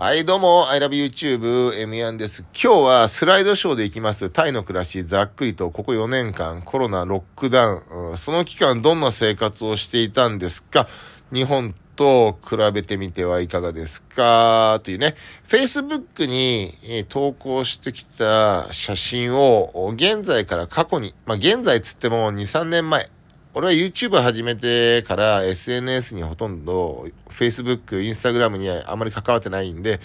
はい、どうも、I love YouTube、エミヤンです。今日はスライドショーで行きます。タイの暮らし、ざっくりとここ4年間コロナロックダウン、その期間どんな生活をしていたんですか？日本と比べてみてはいかがですか？というね、Facebook にえー投稿してきた写真を現在から過去に、まあ現在つっても2、3年前、俺は YouTube 始めてから SNS にほとんど Facebook、Instagram にはあまり関わってないんで、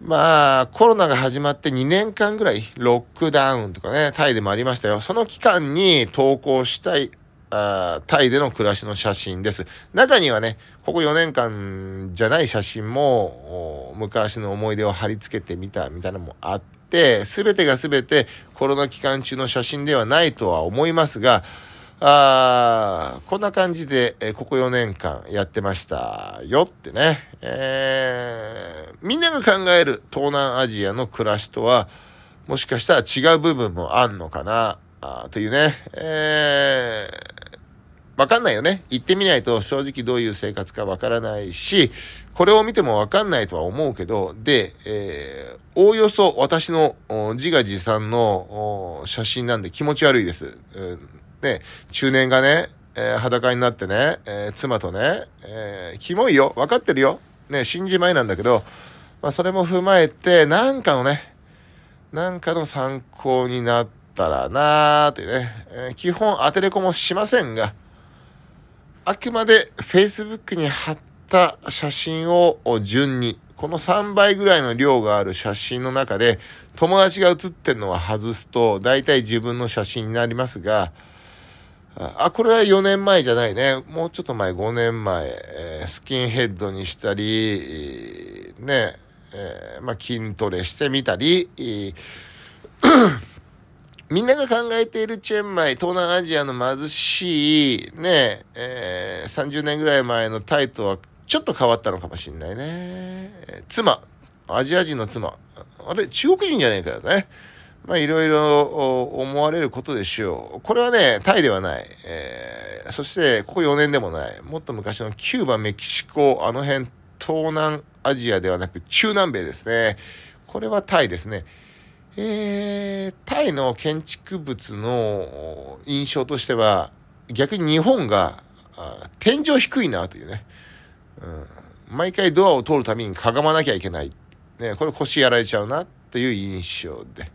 まあコロナが始まって2年間ぐらいロックダウンとかね、タイでもありましたよ。その期間に投稿したい、あタイでの暮らしの写真です。中にはね、ここ4年間じゃない写真も、昔の思い出を貼り付けてみたみたいなのもあって、すべてがすべてコロナ期間中の写真ではないとは思いますが、あこんな感じで、えここ4年間やってましたよってね。えーみんなが考える東南アジアの暮らしとは、もしかしたら違う部分もあんのかな、あというね。えーわかんないよね。行ってみないと正直どういう生活かわからないし、これを見てもわかんないとは思うけど、で、えーおおよそ私の自画自賛の写真なんで気持ち悪いです。うんね、中年がね、えー裸になってね、えー妻とね、えーキモいよ。わかってるよ。ね、死んじまいなんだけど、まあそれも踏まえて、なんかのね、なんかの参考になったらなーというね、えー基本当てれこもしませんが、あくまで Facebook に貼った写真を順に、この3倍ぐらいの量がある写真の中で、友達が写ってるのは外すと、大体自分の写真になりますが、あ、これは4年前じゃないね。もうちょっと前、5年前、えースキンヘッドにしたり、ね、えーまあ、筋トレしてみたり、みんなが考えているチェンマイ、東南アジアの貧しい、ね、えー30年ぐらい前のタイとはちょっと変わったのかもしれないね。妻、アジア人の妻。あれ、中国人じゃねえかよね。まあ、いろいろ思われることでしょう。これはね、タイではない。えーそして、ここ4年でもない。もっと昔のキューバ、メキシコ、あの辺、東南アジアではなく中南米ですね。これはタイですね。えー、タイの建築物の印象としては、逆に日本が天井低いなというね、うん。毎回ドアを通るためにかがまなきゃいけない。ね、これ腰やられちゃうなという印象で。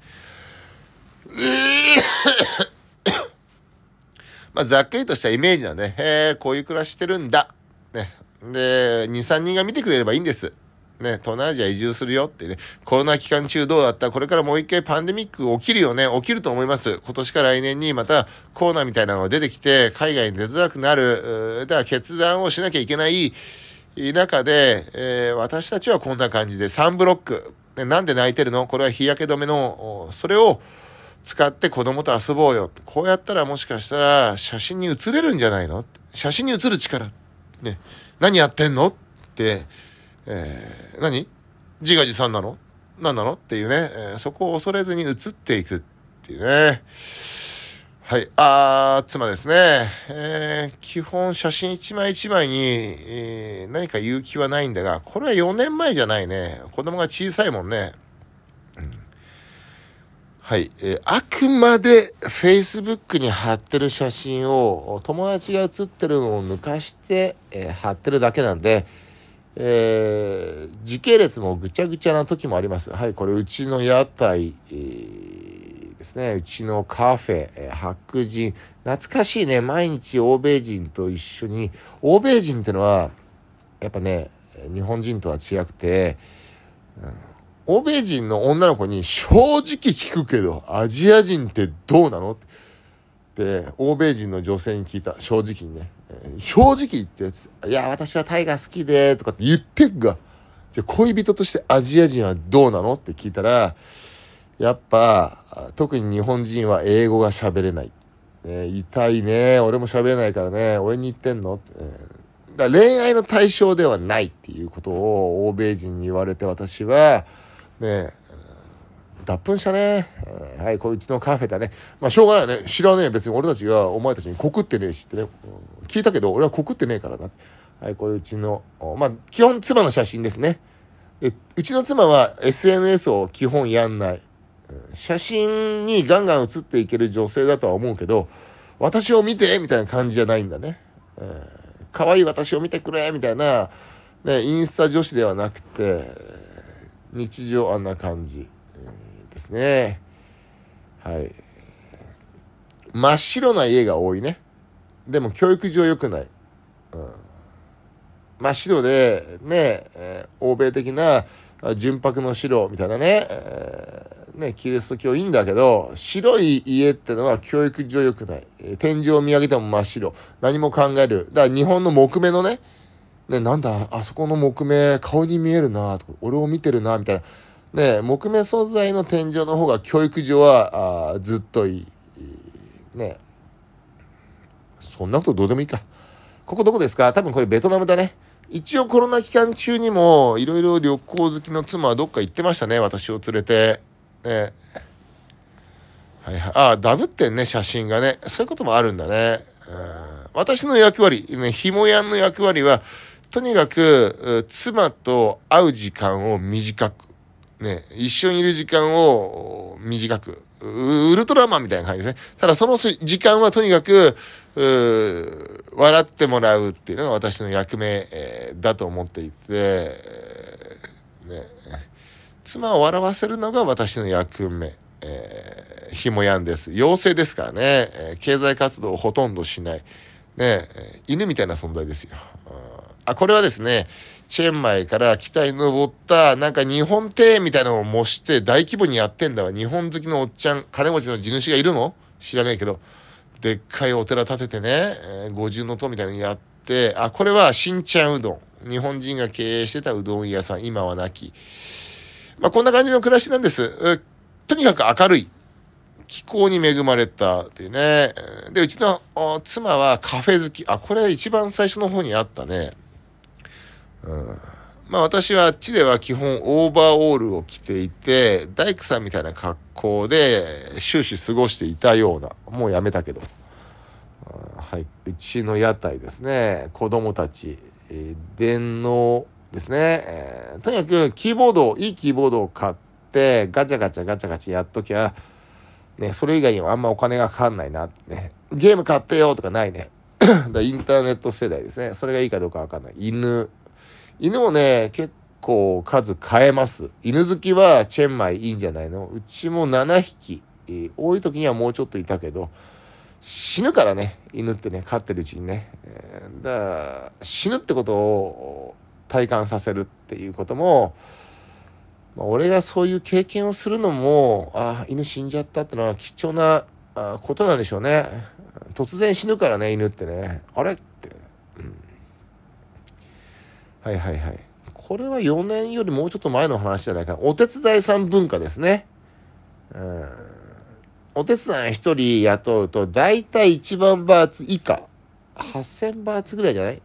まあ、ざっくりとしたイメージなんで、へえ、こういう暮らししてるんだ。ね。で、2、3人が見てくれればいいんです。ね、東南アジア移住するよってね、コロナ期間中どうだった？これからもう一回パンデミック起きるよね起きると思います。今年から来年にまたコロナみたいなのが出てきて、海外に出づらくなる、だから決断をしなきゃいけない中で、えー私たちはこんな感じで3ブロック。ね、なんで泣いてるの？これは日焼け止めの、それを使って子供と遊ぼうよ。こうやったらもしかしたら写真に写れるんじゃないの？写真に写る力。ね。何やってんの？って、えー何？自画自賛なの？何なの？っていうね、えーそこを恐れずに写っていくっていうね。はい。あー、妻ですね。えー基本写真一枚一枚に、えー何か言う気はないんだが、これは4年前じゃないね。子供が小さいもんね。はい。えーあくまで Facebook に貼ってる写真を友達が写ってるのを抜かして、えー貼ってるだけなんで、えー時系列もぐちゃぐちゃな時もあります。はい、これうちの屋台、えーですね。うちのカフェ、えー白人。懐かしいね。毎日欧米人と一緒に。欧米人ってのは、やっぱね、日本人とは違くて、欧米人の女の子に正直聞くけど、アジア人ってどうなのって、欧米人の女性に聞いた。正直にね。えー正直言ってやつ。いや、私はタイが好きで、とかって言ってっが。じゃ恋人としてアジア人はどうなのって聞いたら、やっぱ、特に日本人は英語が喋れない。ね、痛いね。俺も喋れないからね。俺に言ってんのって、えーだ恋愛の対象ではないっていうことを欧米人に言われて私は、ね、脱粉したね。はい、これうちのカフェだね。まあ、しょうがないよね。知らねえ。別に俺たちがお前たちに告ってねえしってね。聞いたけど、俺は告ってねえからな。はい、これうちの、まあ、基本妻の写真ですね。でうちの妻は SNS を基本やんない。写真にガンガン写っていける女性だとは思うけど、私を見てみたいな感じじゃないんだね。可愛い私を見てくれみたいな、ね、インスタ女子ではなくて、日常あんな感じですね。はい。真っ白な家が多いね。でも教育上良くない。うん、真っ白で、ね、え、欧米的な純白の白みたいなね、えー、ね、キリスト教いいんだけど、白い家ってのは教育上良くない。天井を見上げても真っ白。何も考える。だから日本の木目のね、ね、なんだ、あそこの木目、顔に見えるな、とか、俺を見てるな、みたいな。ね、木目素材の天井の方が教育上は、あずっといい。ね。そんなことどうでもいいか。ここどこですか？多分これベトナムだね。一応コロナ期間中にも、いろいろ旅行好きの妻はどっか行ってましたね、私を連れて。ね。はいはい。ああ、ダブってんね、写真がね。そういうこともあるんだね。うん、私の役割、ね、ひもやんの役割は、とにかく、妻と会う時間を短く。ね、一緒にいる時間を短く。ウルトラマンみたいな感じですね。ただその時間はとにかく、笑ってもらうっていうのが私の役目、えー、だと思っていて、えー、ね、妻を笑わせるのが私の役目。えー、ひもやんです。妖精ですからね、え、経済活動をほとんどしない。ね、犬みたいな存在ですよ。あ、これはですね、チェンマイから北に登った、なんか日本庭園みたいなのを模して大規模にやってんだわ。日本好きのおっちゃん、金持ちの地主がいるの？知らないけど。でっかいお寺建ててね、えー、五重の塔みたいなのやって、あ、これは新ちゃんうどん。日本人が経営してたうどん屋さん、今はなき。まあ、こんな感じの暮らしなんです。とにかく明るい。気候に恵まれたっていうね。で、うちの妻はカフェ好き。あ、これ一番最初の方にあったね。うん。まあ私はあっちでは基本オーバーオールを着ていて、大工さんみたいな格好で終始過ごしていたような、もうやめたけど。はい。うちの屋台ですね。子供たち、えー、電脳ですね、えー。とにかくキーボード、いいキーボードを買って、ガチャガチャガチャガチャやっときゃ、ね、それ以外にはあんまお金がかかんないな、ね。ゲーム買ってよとかないね。だインターネット世代ですね。それがいいかどうかわかんない。犬、犬もね、結構数飼えます。犬好きはチェンマイいいんじゃないの？うちも7匹、えー、多い時にはもうちょっといたけど、死ぬからね、犬ってね、飼ってるうちにね。えー、だから死ぬってことを体感させるっていうことも、まあ、俺がそういう経験をするのも、あ犬死んじゃったってのは貴重なことなんでしょうね。突然死ぬからね、犬ってね。あれ？はいはいはい。これは4年よりもうちょっと前の話じゃないかな。お手伝いさん文化ですね。うん。お手伝い一人雇うと、だいたい1万バーツ以下。8000バーツぐらいじゃない、うん、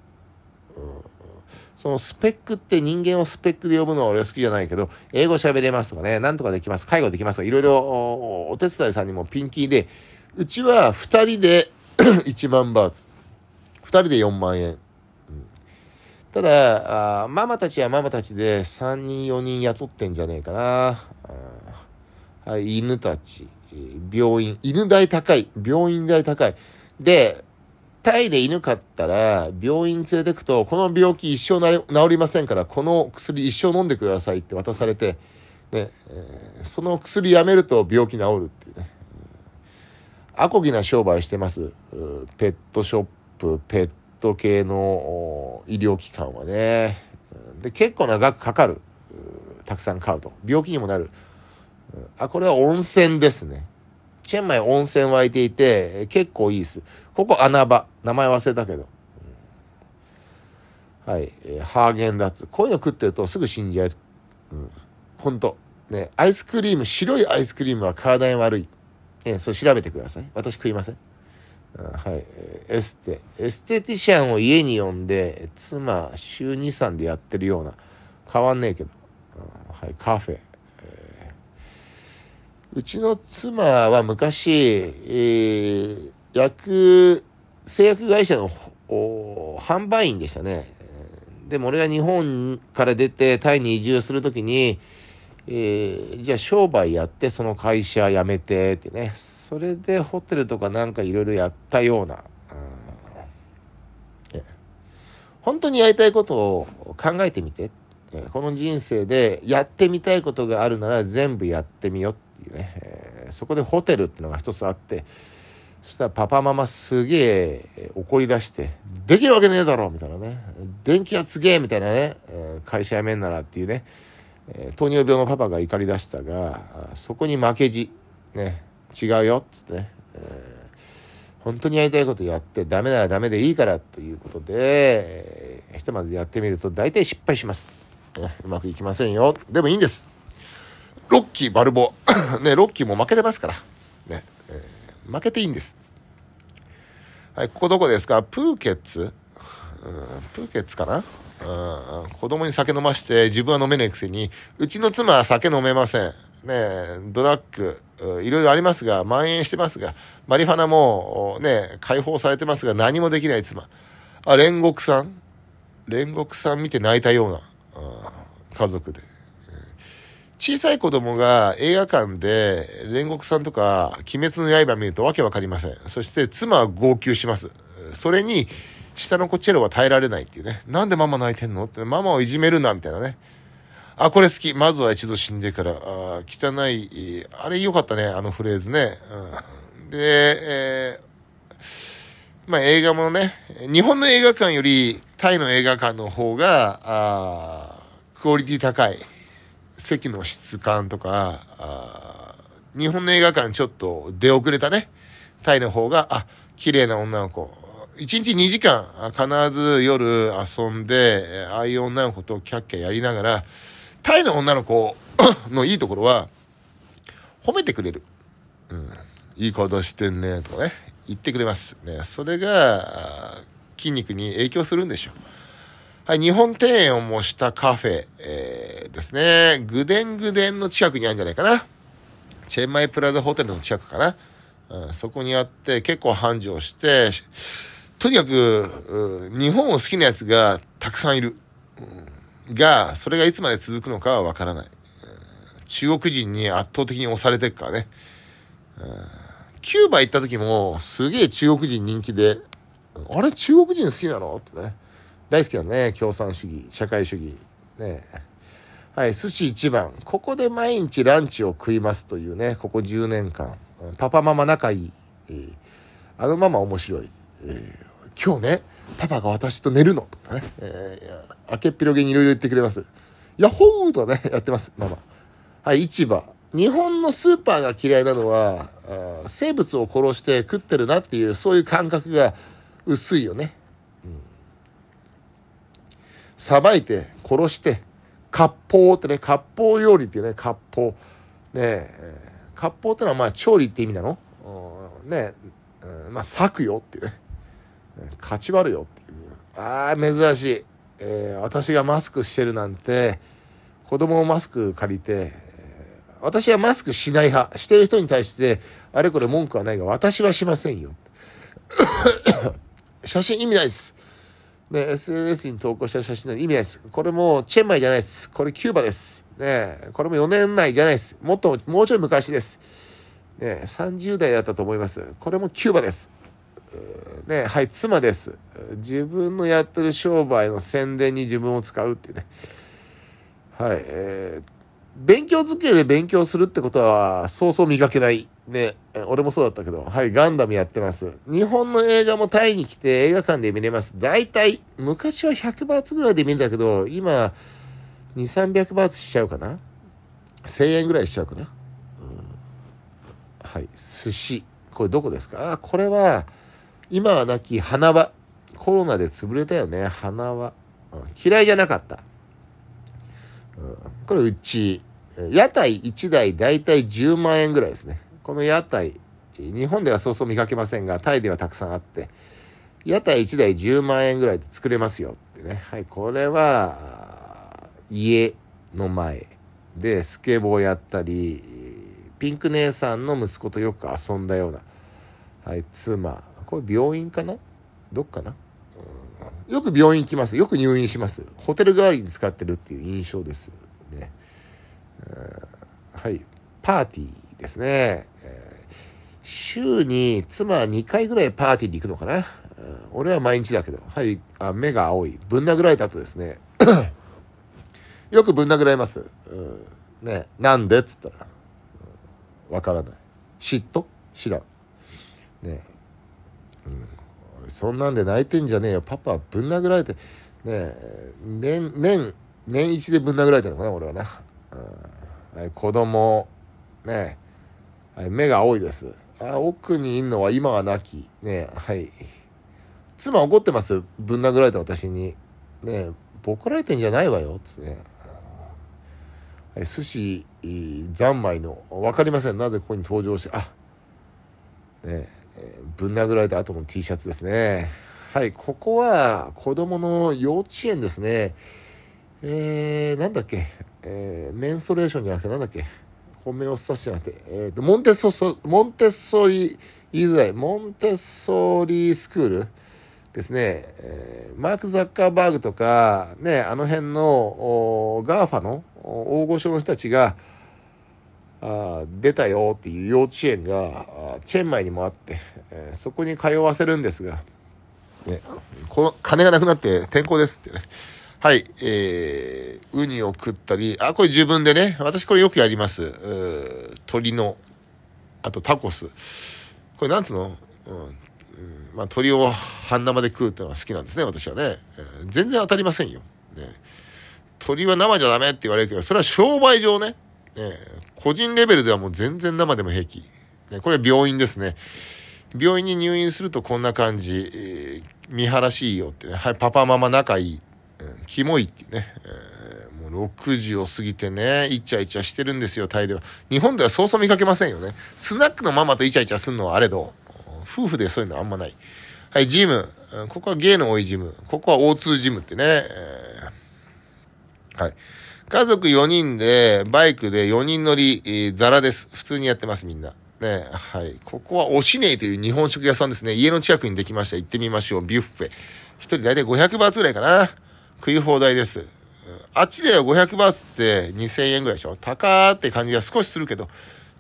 そのスペックって人間をスペックで呼ぶのは俺は好きじゃないけど、英語喋れますとかね、なんとかできます、介護できますとか、いろいろお手伝いさんにもピンキーで、うちは2人で 1万バーツ。2人で4万円。ただあ、ママたちはママたちで3人4人雇ってんじゃねえかな。はい、犬たち、病院、犬代高い、病院代高い。で、タイで犬飼ったら、病院連れてくと、この病気一生治りませんから、この薬一生飲んでくださいって渡されて、ね、えー、その薬やめると病気治るっていうね。アコギな商売してます。ペットショップ、ペット系の医療機関はね。で、結構な額かかる。たくさん買うと。病気にもなる。あ、これは温泉ですね。チェンマイ温泉湧いていて、結構いいです。ここ穴場。名前忘れたけど。はい。え、ハーゲンダッツ。こういうの食ってるとすぐ死んじゃう。うん。ほんと。ね、アイスクリーム、白いアイスクリームは体に悪い。えそれ調べてください。私食いません。はい。エステ。エステティシャンを家に呼んで、妻、週2、3でやってるような。変わんねえけど。はい。カフェ。えー、うちの妻は昔、えー、薬、製薬会社の販売員でしたね。でも俺が日本から出てタイに移住するときに、えー、じゃあ商売やってその会社辞めてってね、それでホテルとかなんかいろいろやったような、本当にやりたいことを考えてみて。この人生でやってみたいことがあるなら全部やってみようっていうね、えー、そこでホテルっていうのが一つあって。そしたらパパママすげえ怒り出して「できるわけねえだろ」みたいなね「電気圧げえ」みたいなね、えー、会社辞めんならっていうね、え、糖尿病のパパが怒り出したがそこに負けじね違うよっつってね、えー、本当にやりたいことやってダメならダメでいいからということで、えー、ひとまずやってみると大体失敗します。ね、うまくいきませんよ。でもいいんです。ロッキー、バルボ。ね、ロッキーも負けてますから。ね、えー、負けていいんです。はい、ここどこですか？プーケッツ、プーケッツかな？うん、子供に酒飲まして自分は飲めないくせに、うちの妻は酒飲めません。ねドラッグ、いろいろありますが、蔓延してますが、マリファナもね、解放されてますが、何もできない妻。あ、煉獄さん？煉獄さん見て泣いたような。家族で。小さい子供が映画館で煉獄さんとか鬼滅の刃見るとわけわかりません。そして妻は号泣します。それに下の子チェロは耐えられないっていうね。なんでママ泣いてんのって、ママをいじめるな、みたいなね。あ、これ好き。まずは一度死んでから。あ汚い。あれ良かったね、あのフレーズね。うん、で、えー、まあ映画もね、日本の映画館よりタイの映画館の方が、あクオリティ高い。席の質感とか、あ日本の映画館ちょっと出遅れたね。タイの方が、あ、綺麗な女の子。1日2時間必ず夜遊んで、ああいう女の子とキャッキャやりながら、タイの女の子のいいところは、褒めてくれる。うん。いいことしてんね、とかね。言ってくれます。ね。それが、筋肉に影響するんでしょう。はい、日本庭園を模したカフェ、えー、ですね。グデングデンの近くにあるんじゃないかな。チェンマイプラザホテルの近くかな。うん、そこにあって、結構繁盛して、とにかく、日本を好きなやつがたくさんいる。が、それがいつまで続くのかはわからない。中国人に圧倒的に押されてるからね。キューバ行った時もすげえ中国人人気で、あれ中国人好きなの？ってね。大好きだね。共産主義、社会主義。ね。はい、寿司一番。ここで毎日ランチを食いますというね、ここ10年間。パパママ仲いい。あのママ面白い。えー、今日ね、パパが私と寝るのとかね。えー、明けっぴろげにいろいろ言ってくれます。ヤッホーとかね、やってます、ママ。はい、市場。日本のスーパーが嫌いなのは、生物を殺して食ってるなっていう、そういう感覚が薄いよね。さばいて、殺して、割烹ってね、割烹料理っていうね、割烹。ねえ割烹ってのはまあ調理って意味なの？ねうん、まあ裂くよっていうね。勝ち割るよっていう。ああ、珍しい。えー、私がマスクしてるなんて、子供をマスク借りて、私はマスクしない派。してる人に対して、あれこれ文句はないが、私はしませんよ。写真意味ないです。ね、SNS に投稿した写真の意味ないです。これもチェンマイじゃないです。これキューバです。ね、これも4年内じゃないです。もっと、もうちょい昔です。ね、30代だったと思います。これもキューバです。ね、はい、妻です。自分のやってる商売の宣伝に自分を使うっていうね。はい、えー、勉強机で勉強するってことは、そうそう見かけない。ね、俺もそうだったけど、はい、ガンダムやってます。日本の映画もタイに来て映画館で見れます。大体、昔は100バーツぐらいで見るんだけど、今、2、300バーツしちゃうかな ?1000 円ぐらいしちゃうかな、うん、はい、寿司。これどこですか？あ、これは、今はなき花輪。コロナで潰れたよね、花輪。嫌いじゃなかった。これうち、屋台1台大体10万円ぐらいですね。この屋台、日本ではそうそう見かけませんが、タイではたくさんあって、屋台1台10万円ぐらいで作れますよってね。はい、これは、家の前でスケボーやったり、ピンク姉さんの息子とよく遊んだような、はい、妻。これ病院かな？どっかな、よく病院行きます。よく入院します。ホテル代わりに使ってるっていう印象ですね。はい。パーティーですね。週に妻2回ぐらいパーティーに行くのかな？俺は毎日だけど。はい。あ目が青い。ぶん殴られた後ですね。よくぶん殴られます。うん、ねなんで？っつったら。わ、からない。嫉妬？知らん。ねうん、そんなんで泣いてんじゃねえよ。パパはぶん殴られて、ね年、年、年一でぶん殴られてるのかな、俺はな。うん、はい、子供、ねはい、目が青いです。あ奥にいんのは今は亡き。ねはい。妻怒ってます。ぶん殴られた私に。ねボコられてんじゃないわよ。つってね。はい、寿司三昧の、わかりません。なぜここに登場して、あ、ねえぶん殴られた後の T シャツですね。はい、ここは子供の幼稚園ですね。えー、なんだっけ、えー、メンストレーションじゃなくてなんだっけ、本命を指しじゃなくて、えー、モンテッソソ、モンテッソリ、言いづらい、モンテッソリスクールですね、えー、マーク・ザッカーバーグとか、ね、あの辺の GAFA の大御所の人たちが、あ出たよっていう幼稚園がチェンマイにもあって、えー、そこに通わせるんですが、ね、この金がなくなって転校ですってね。はい、えー、ウニを食ったり、あ、これ自分でね、私これよくやります。鳥の、あとタコス。これなんつうの、うん、うんまあ、鳥を半生で食うっていうのが好きなんですね、私はね。えー、全然当たりませんよ。ね、鳥は生じゃダメって言われるけど、それは商売上ね、ね個人レベルではもう全然生でも平気。ね、これ病院ですね。病院に入院するとこんな感じ、えー、見晴らしいよってね。はい、パパママ仲いい。うん、キモいっていうね。えー、もう6時を過ぎてね、イチャイチャしてるんですよ、タイでは。日本ではそうそう見かけませんよね。スナックのママとイチャイチャするのはあれど、夫婦でそういうのはあんまない。はい、ジム。ここはゲイの多いジム。ここは O2 ジムってね。えー、はい。家族4人で、バイクで4人乗り、ザラです。普通にやってます、みんな。ね、はい。ここはおしねえという日本食屋さんですね。家の近くにできました。行ってみましょう。ビュッフェ。一人大体500バーツぐらいかな。食い放題です。あっちでは500バーツって2000円ぐらいでしょ高ーって感じが少しするけど、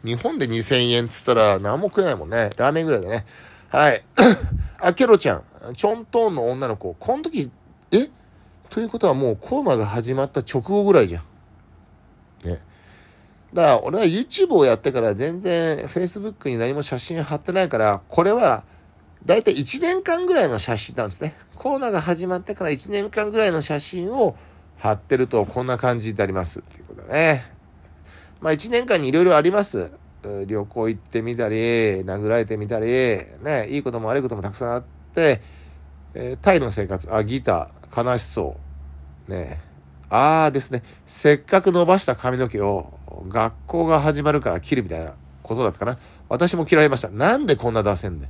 日本で2000円っつったら何も食えないもんね。ラーメンぐらいでね。はい。あ、ケロちゃん。チョントーンの女の子。この時、え？ということはもうコロナが始まった直後ぐらいじゃん。ね。だから俺は YouTube をやってから全然 Facebook に何も写真貼ってないから、これは大体1年間ぐらいの写真なんですね。コロナが始まってから1年間ぐらいの写真を貼ってるとこんな感じになりますっていうことだね。まあ1年間にいろいろあります。旅行行ってみたり、殴られてみたり、ね、いいことも悪いこともたくさんあって、えー、タイの生活、あ、ギター、悲しそう。ね。ああですね。せっかく伸ばした髪の毛を学校が始まるから切るみたいなことだったかな。私も切られました。なんでこんな出せんね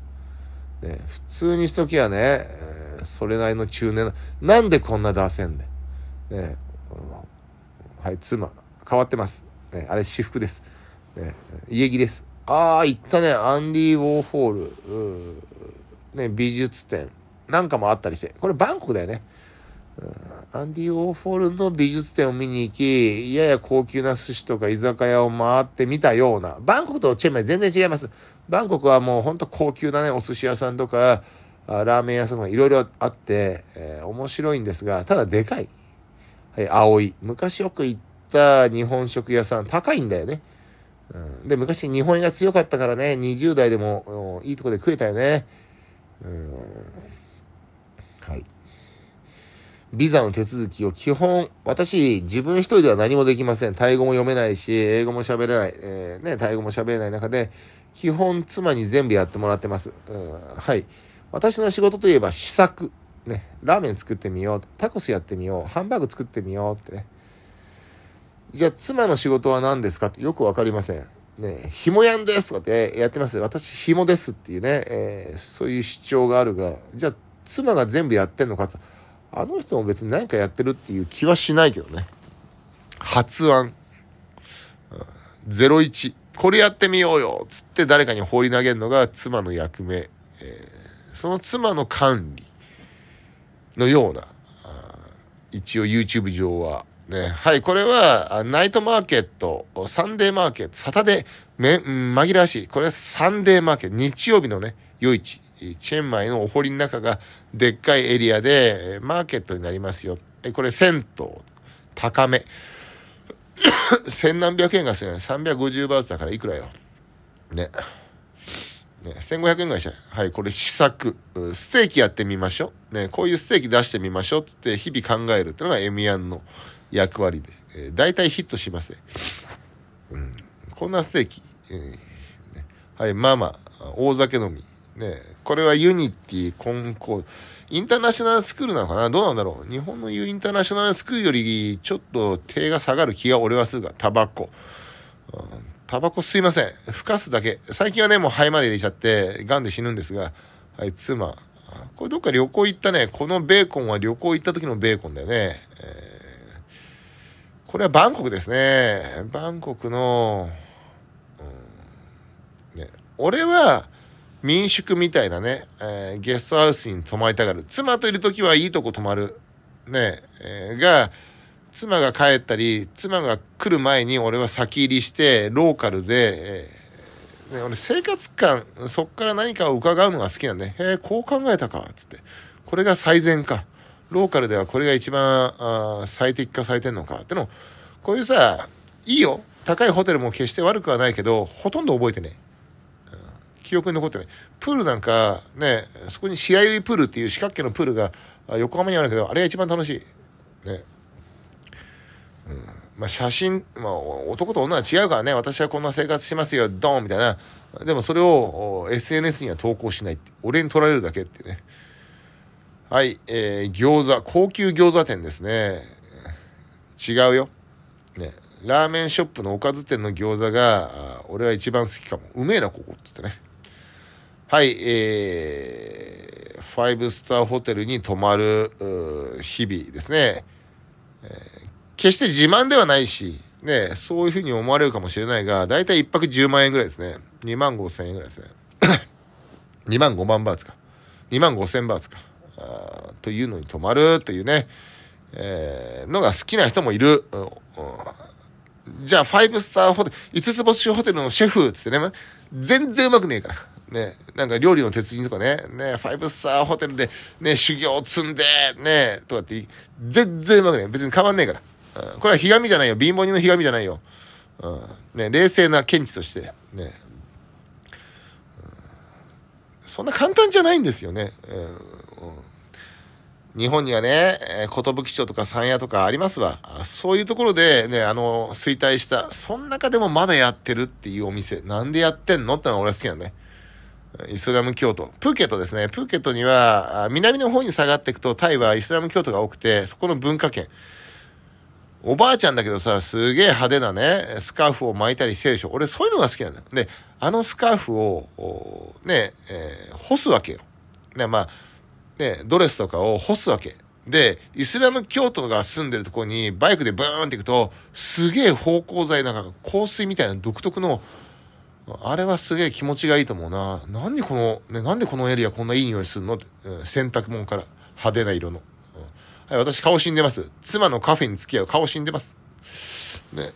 ん。ね、普通にしときゃね、それなりの中年のなんでこんな出せんねん。ね、はい、妻。変わってます。ね、あれ私服です。ね、家着です。ああ、行ったね。アンディ・ウォーホール。ね、美術展。なんかもあったりして。これバンコクだよね。アンディ・ウォーホールの美術展を見に行き、やや高級な寿司とか居酒屋を回ってみたような。バンコクとチェンマイ全然違います。バンコクはもうほんと高級なね、お寿司屋さんとか、ラーメン屋さんとかいろいろあって、えー、面白いんですが、ただでかい。はい、青い。昔よく行った日本食屋さん、高いんだよね。うん、で、昔日本円が強かったからね、20代でもいいとこで食えたよね。うんはい。ビザの手続きを基本、私、自分一人では何もできません。タイ語も読めないし、英語も喋れない、えー、ね、タイ語も喋れない中で、基本妻に全部やってもらってます。うん、はい。私の仕事といえば試作。ね、ラーメン作ってみよう。タコスやってみよう。ハンバーグ作ってみようってね。じゃあ、妻の仕事は何ですか？ってよくわかりません。ね、紐やんですとかってやってます。私、紐ですっていうね、えー、そういう主張があるが、じゃあ、妻が全部やってんのかってあの人も別に何かやってるっていう気はしないけどね。発案。01。これやってみようよつって誰かに放り投げるのが妻の役目。えー、その妻の管理。のような、一応 YouTube 上は。ね、はい、これは、ナイトマーケット、サンデーマーケット、サタデー、め、紛らわしい。これはサンデーマーケット、日曜日のね、夜市。チェンマイのお堀の中がでっかいエリアで、マーケットになりますよ。これ銭湯、高め。千何百円がするね。350バーツだからいくらよ。ね。ね、1500円ぐらいしたはい、これ試作。ステーキやってみましょう。ね、こういうステーキ出してみましょう。つって日々考えるっていうのがエミヤンの役割で。えー、大体ヒットしますね。うん。こんなステーキ。えーね、はい、ママ、大酒飲み。ね、これはユニティ、コンコードインターナショナルスクールなのかなどうなんだろう日本の言うインターナショナルスクールよりちょっと手が下がる気が俺はするが、タバコ。タバコ吸いません。ふかすだけ。最近はね、もう肺まで入れちゃって、癌で死ぬんですが、はい、妻。これどっか旅行行ったね。このベーコンは旅行行った時のベーコンだよね。えー、これはバンコクですね。バンコクの、うん、ね、俺は、民宿みたいなね、えー、ゲストハウスに泊まりたがる。妻といる時はいいとこ泊まる。ね、えー、が、妻が帰ったり、妻が来る前に俺は先入りして、ローカルで、えー、ね、俺生活感、そっから何かを伺うのが好きなんで、へえ、こう考えたか、つって。これが最善か。ローカルではこれが一番あ最適化されてんのか。っての、こういうさ、いいよ。高いホテルも決して悪くはないけど、ほとんど覚えてね。記憶に残ってない。プールなんか、ね、そこに試合湯プールっていう四角形のプールが横浜にあるけど、あれが一番楽しい。ね。うん。まあ、写真、まあ、男と女は違うからね、私はこんな生活しますよ、ドンみたいな。でもそれを SNS には投稿しないって。俺に取られるだけってね。はい、えー、餃子、高級餃子店ですね。違うよ。ね。ラーメンショップのおかず店の餃子が、俺は一番好きかも。うめえな、ここ。っつってね。はい、えー、ファイブスターホテルに泊まる日々ですね、えー、決して自慢ではないし、ね、そういうふうに思われるかもしれないが、だいたい1泊10万円ぐらいですね。2万5千円ぐらいですね。2万5万バーツか。2万5千バーツか。あというのに泊まるというね、えー、のが好きな人もいる。うんうんじゃあ、ファイブスターホテル、5つ星ホテルのシェフ、つってね、全然うまくねえから。ね、なんか料理の鉄人とかね、ね、ファイブスターホテルで、ね、修行を積んで、ね、とかって、全然うまくね別に変わんねえから。うん、これはひがみじゃないよ。貧乏人のひがみじゃないよ。うん、ね、冷静な見地として、ね、うん、そんな簡単じゃないんですよね。うん日本にはね、寿町とか山谷とかありますわ。そういうところでね、あの、衰退した、その中でもまだやってるっていうお店、なんでやってんのってのが俺は好きなんね。イスラム教徒。プーケットですね。プーケットには、南の方に下がっていくと、タイはイスラム教徒が多くて、そこの文化圏。おばあちゃんだけどさ、すげえ派手なね、スカーフを巻いたりしてるでしょ。俺そういうのが好きなのよ。で、あのスカーフを、ね、えー、干すわけよ。ね、まあ、ね、ドレスとかを干すわけ。で、イスラム教徒が住んでるところにバイクでブーンって行くと、すげえ芳香剤なんか香水みたいな独特のあれはすげえ気持ちがいいと思うな。なんでこの、ね、なんでこのエリアこんないい匂いするのって、うん、洗濯物から派手な色の。うん、はい、私顔死んでます。妻のカフェに付き合う顔死んでます。ね。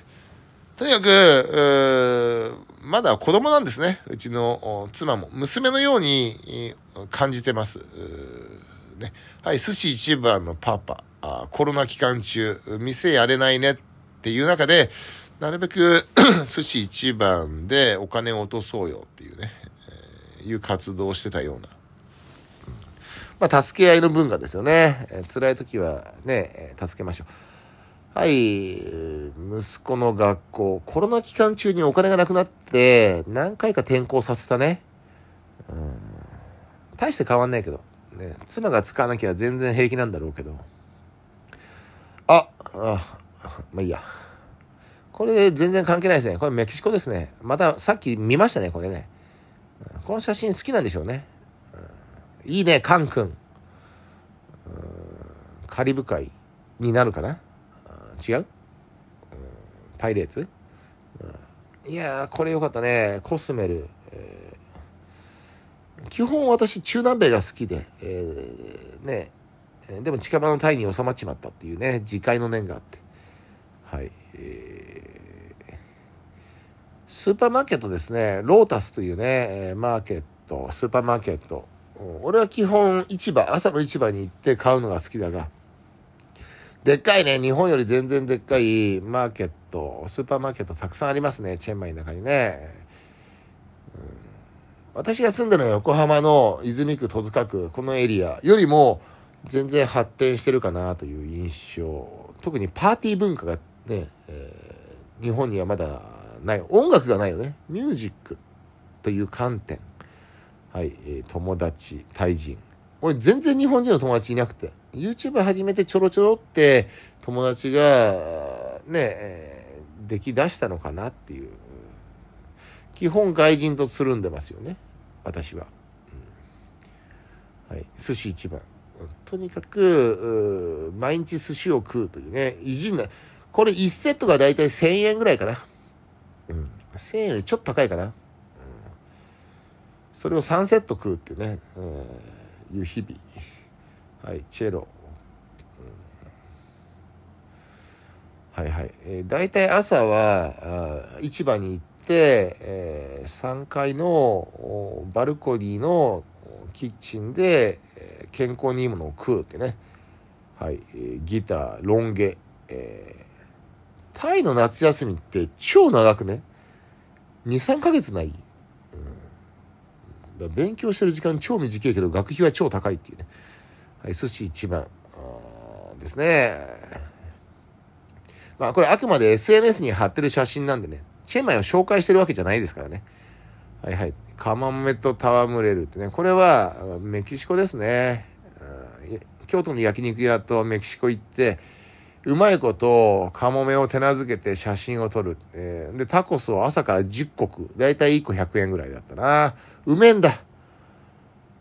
とにかく、まだ子供なんですね。うちの妻も。娘のように感じてます。ね、はい、寿司一番のパパあ。コロナ期間中、店やれないねっていう中で、なるべく 寿司一番でお金を落とそうよっていうね、えー、いう活動をしてたような。まあ、助け合いの文化ですよね。えー、辛い時はね、助けましょう。はい、息子の学校、コロナ期間中にお金がなくなって、何回か転校させたね。うん、大して変わんないけど、ね、妻が使わなきゃ全然平気なんだろうけど。あ、あ、まあいいや。これ全然関係ないですね。これメキシコですね。またさっき見ましたね、これね。この写真好きなんでしょうね。いいね、カン君。カリブ海になるかな？違う？パイレーツ？いやこれよかったね。コスメル。え、基本私中南米が好きで、えー、ね、でも近場のタイに収まっちまったっていうね、自戒の念があって。はい。えー、スーパーマーケットですね、ロータスというね、マーケット、スーパーマーケット。俺は基本市場、朝の市場に行って買うのが好きだが、でっかいね、日本より全然でっかいマーケット、スーパーマーケットたくさんありますね、チェンマイの中にね。私が住んでるのは横浜の泉区戸塚区、このエリアよりも全然発展してるかなという印象。特にパーティー文化がね、えー、日本にはまだない。音楽がないよね。ミュージックという観点。はい、えー、友達、対人。俺全然日本人の友達いなくて。YouTube 始めてちょろちょろって友達がね、えー、できだしたのかなっていう。基本外人とつるんでますよね。私は。うん、はい。寿司一番。とにかく、毎日寿司を食うというね、意地な、これ1セットがだいたい1000円ぐらいかな。うん。1000円よりちょっと高いかな。うん、それを3セット食うっていうね、うん、いう日々。はい、チェロ。うん、はいはい。えー、大体朝はあ市場に行って、えー、3階のバルコニーのキッチンで、えー、健康にいいものを食うってね。はい。えー、ギター、ロン毛。えー、タイの夏休みって超長くね？2、3ヶ月ない？うん、勉強してる時間超短いけど学費は超高いっていうね。はい、寿司一番ですね。まあこれあくまで SNS に貼ってる写真なんでね、チェンマイを紹介してるわけじゃないですからね。はいはい。カマメと戯れるってね、これはメキシコですね。京都の焼肉屋とメキシコ行って、うまいことカモメを手なずけて写真を撮る。えー、で、タコスを朝から10個だいたい1個100円ぐらいだったな。うめえんだ。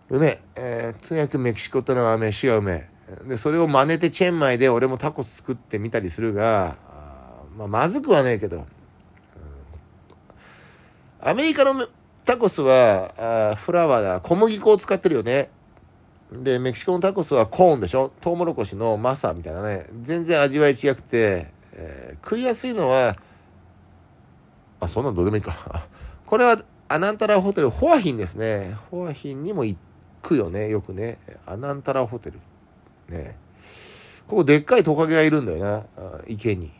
うめえ。えー、とにかくメキシコとのは飯がうめえ。で、それを真似てチェンマイで俺もタコス作ってみたりするが、まあ、まずくはねえけど、アメリカのタコスはあフラワーだ、小麦粉を使ってるよね。で、メキシコのタコスはコーンでしょ？トウモロコシのマサみたいなね。全然味わい違くて、えー、食いやすいのは、あ、そんなんどうでもいいか。これはアナンタラホテル、ホアヒンですね。ホアヒンにも行くよね、よくね。アナンタラホテル。ね。ここでっかいトカゲがいるんだよな、池に、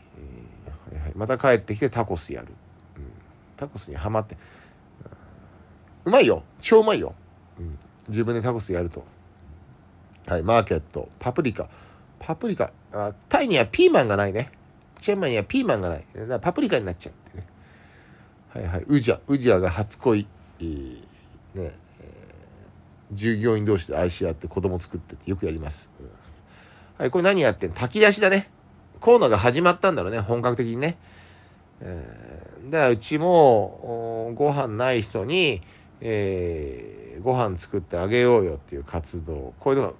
また帰ってきてタコスやる。うん、タコスにはまって。うまいよ。超うまいよ。うん、自分でタコスやると。はい、マーケット。パプリカ。パプリカ。あタイにはピーマンがないね。チェンマイにはピーマンがない。だからパプリカになっちゃうってね。はいはい。ウジャ。ウジャが初恋。えー、ね、従業員同士で愛し合って子供作っててよくやります。はい、これ何やってん？炊き出しだね。コーナーが始まったんだろうね、本格的にね。えー、だからうちもご飯ない人に、えー、ご飯作ってあげようよっていう活動。こういうのが、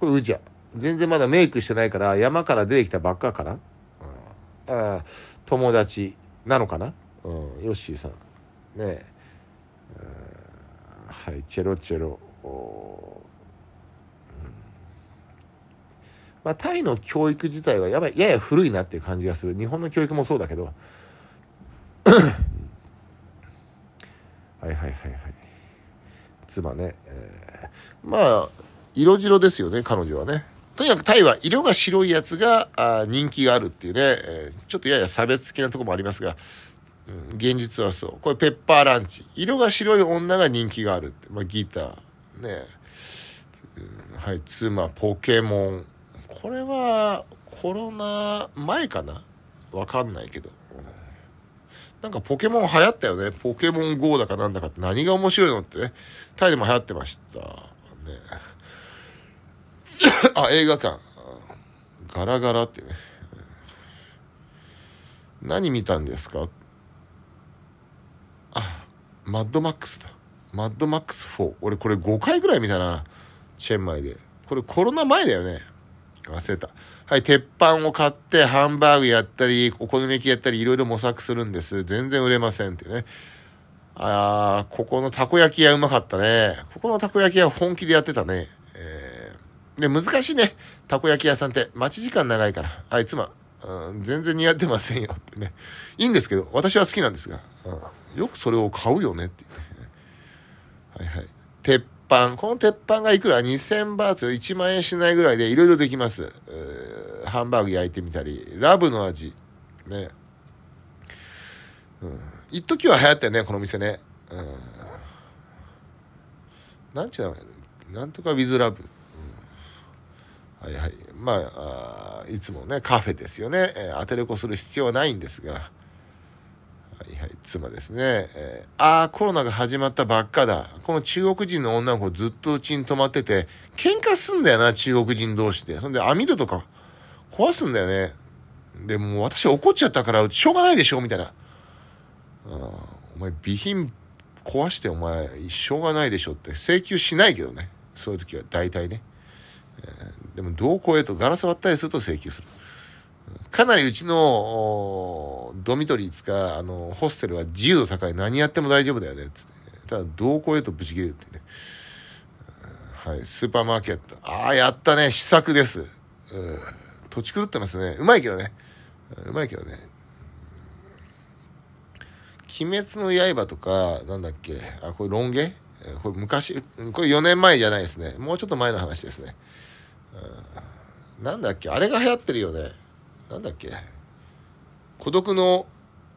これうちゃ。全然まだメイクしてないから山から出てきたばっかかな。うん、あ友達なのかな。うん、ヨッシーさん。ねえ。はい、チェロチェロ。まあ、タイの教育自体はやばいやや古いなっていう感じがする日本の教育もそうだけどはいはいはいはい妻ね、えー、まあ色白ですよね彼女はねとにかくタイは色が白いやつがあ人気があるっていうね、えー、ちょっとやや差別的なとこもありますが、うん、現実はそうこれペッパーランチ色が白い女が人気があるって、まあ、ギターね、うん、はい妻ポケモンこれはコロナ前かな？わかんないけど。なんかポケモン流行ったよね。ポケモン GO だかなんだかって何が面白いのってね。タイでも流行ってました。ね。あ、映画館。ガラガラってね。何見たんですか？あ、マッドマックスだ。マッドマックス4。俺これ5回ぐらい見たな。チェンマイで。これコロナ前だよね。忘れた。はい、鉄板を買ってハンバーグやったり、お好み焼きやったり、いろいろ模索するんです。全然売れませんっていうね。あー、ここのたこ焼き屋うまかったね。ここのたこ焼き屋本気でやってたね。で、難しいね。たこ焼き屋さんって。待ち時間長いから。はい、妻。うん、全然似合ってませんよってね。いいんですけど、私は好きなんですが。うん、よくそれを買うよねっていうね。はいはい。鉄板。この鉄板がいくら ?2000 バーツ1万円しないぐらいでいろいろできます。ハンバーグ焼いてみたり。ラブの味。ね。うん。一時は流行ったよね、この店ね。うん。なんちゅうのなんとかウィズラブ。はいはい。まあいつもね、カフェですよね。えー、アテレコする必要はないんですが。はいはい、妻ですね。えー、ああ、コロナが始まったばっかだ。この中国人の女の子ずっとうちに泊まってて、喧嘩すんだよな、中国人同士で。そんで網戸とか壊すんだよね。で、もう私怒っちゃったから、しょうがないでしょみたいな。お前、備品壊してお前、しょうがないでしょって請求しないけどね。そういう時は大体ね。でもどうこうへとガラス割ったりすると請求する。かなりうちのドミトリーつか、あの、ホステルは自由度高い。何やっても大丈夫だよね。つって。ただ、どうこうへとブチ切れるってね。はい。スーパーマーケット。ああ、やったね。試作です。土地狂ってますね。うまいけどね。うまいけどね。鬼滅の刃とか、なんだっけ。あ、これロン毛？これ昔、これ4年前じゃないですね。もうちょっと前の話ですね。なんだっけ？あれが流行ってるよね。なんだっけ？孤独の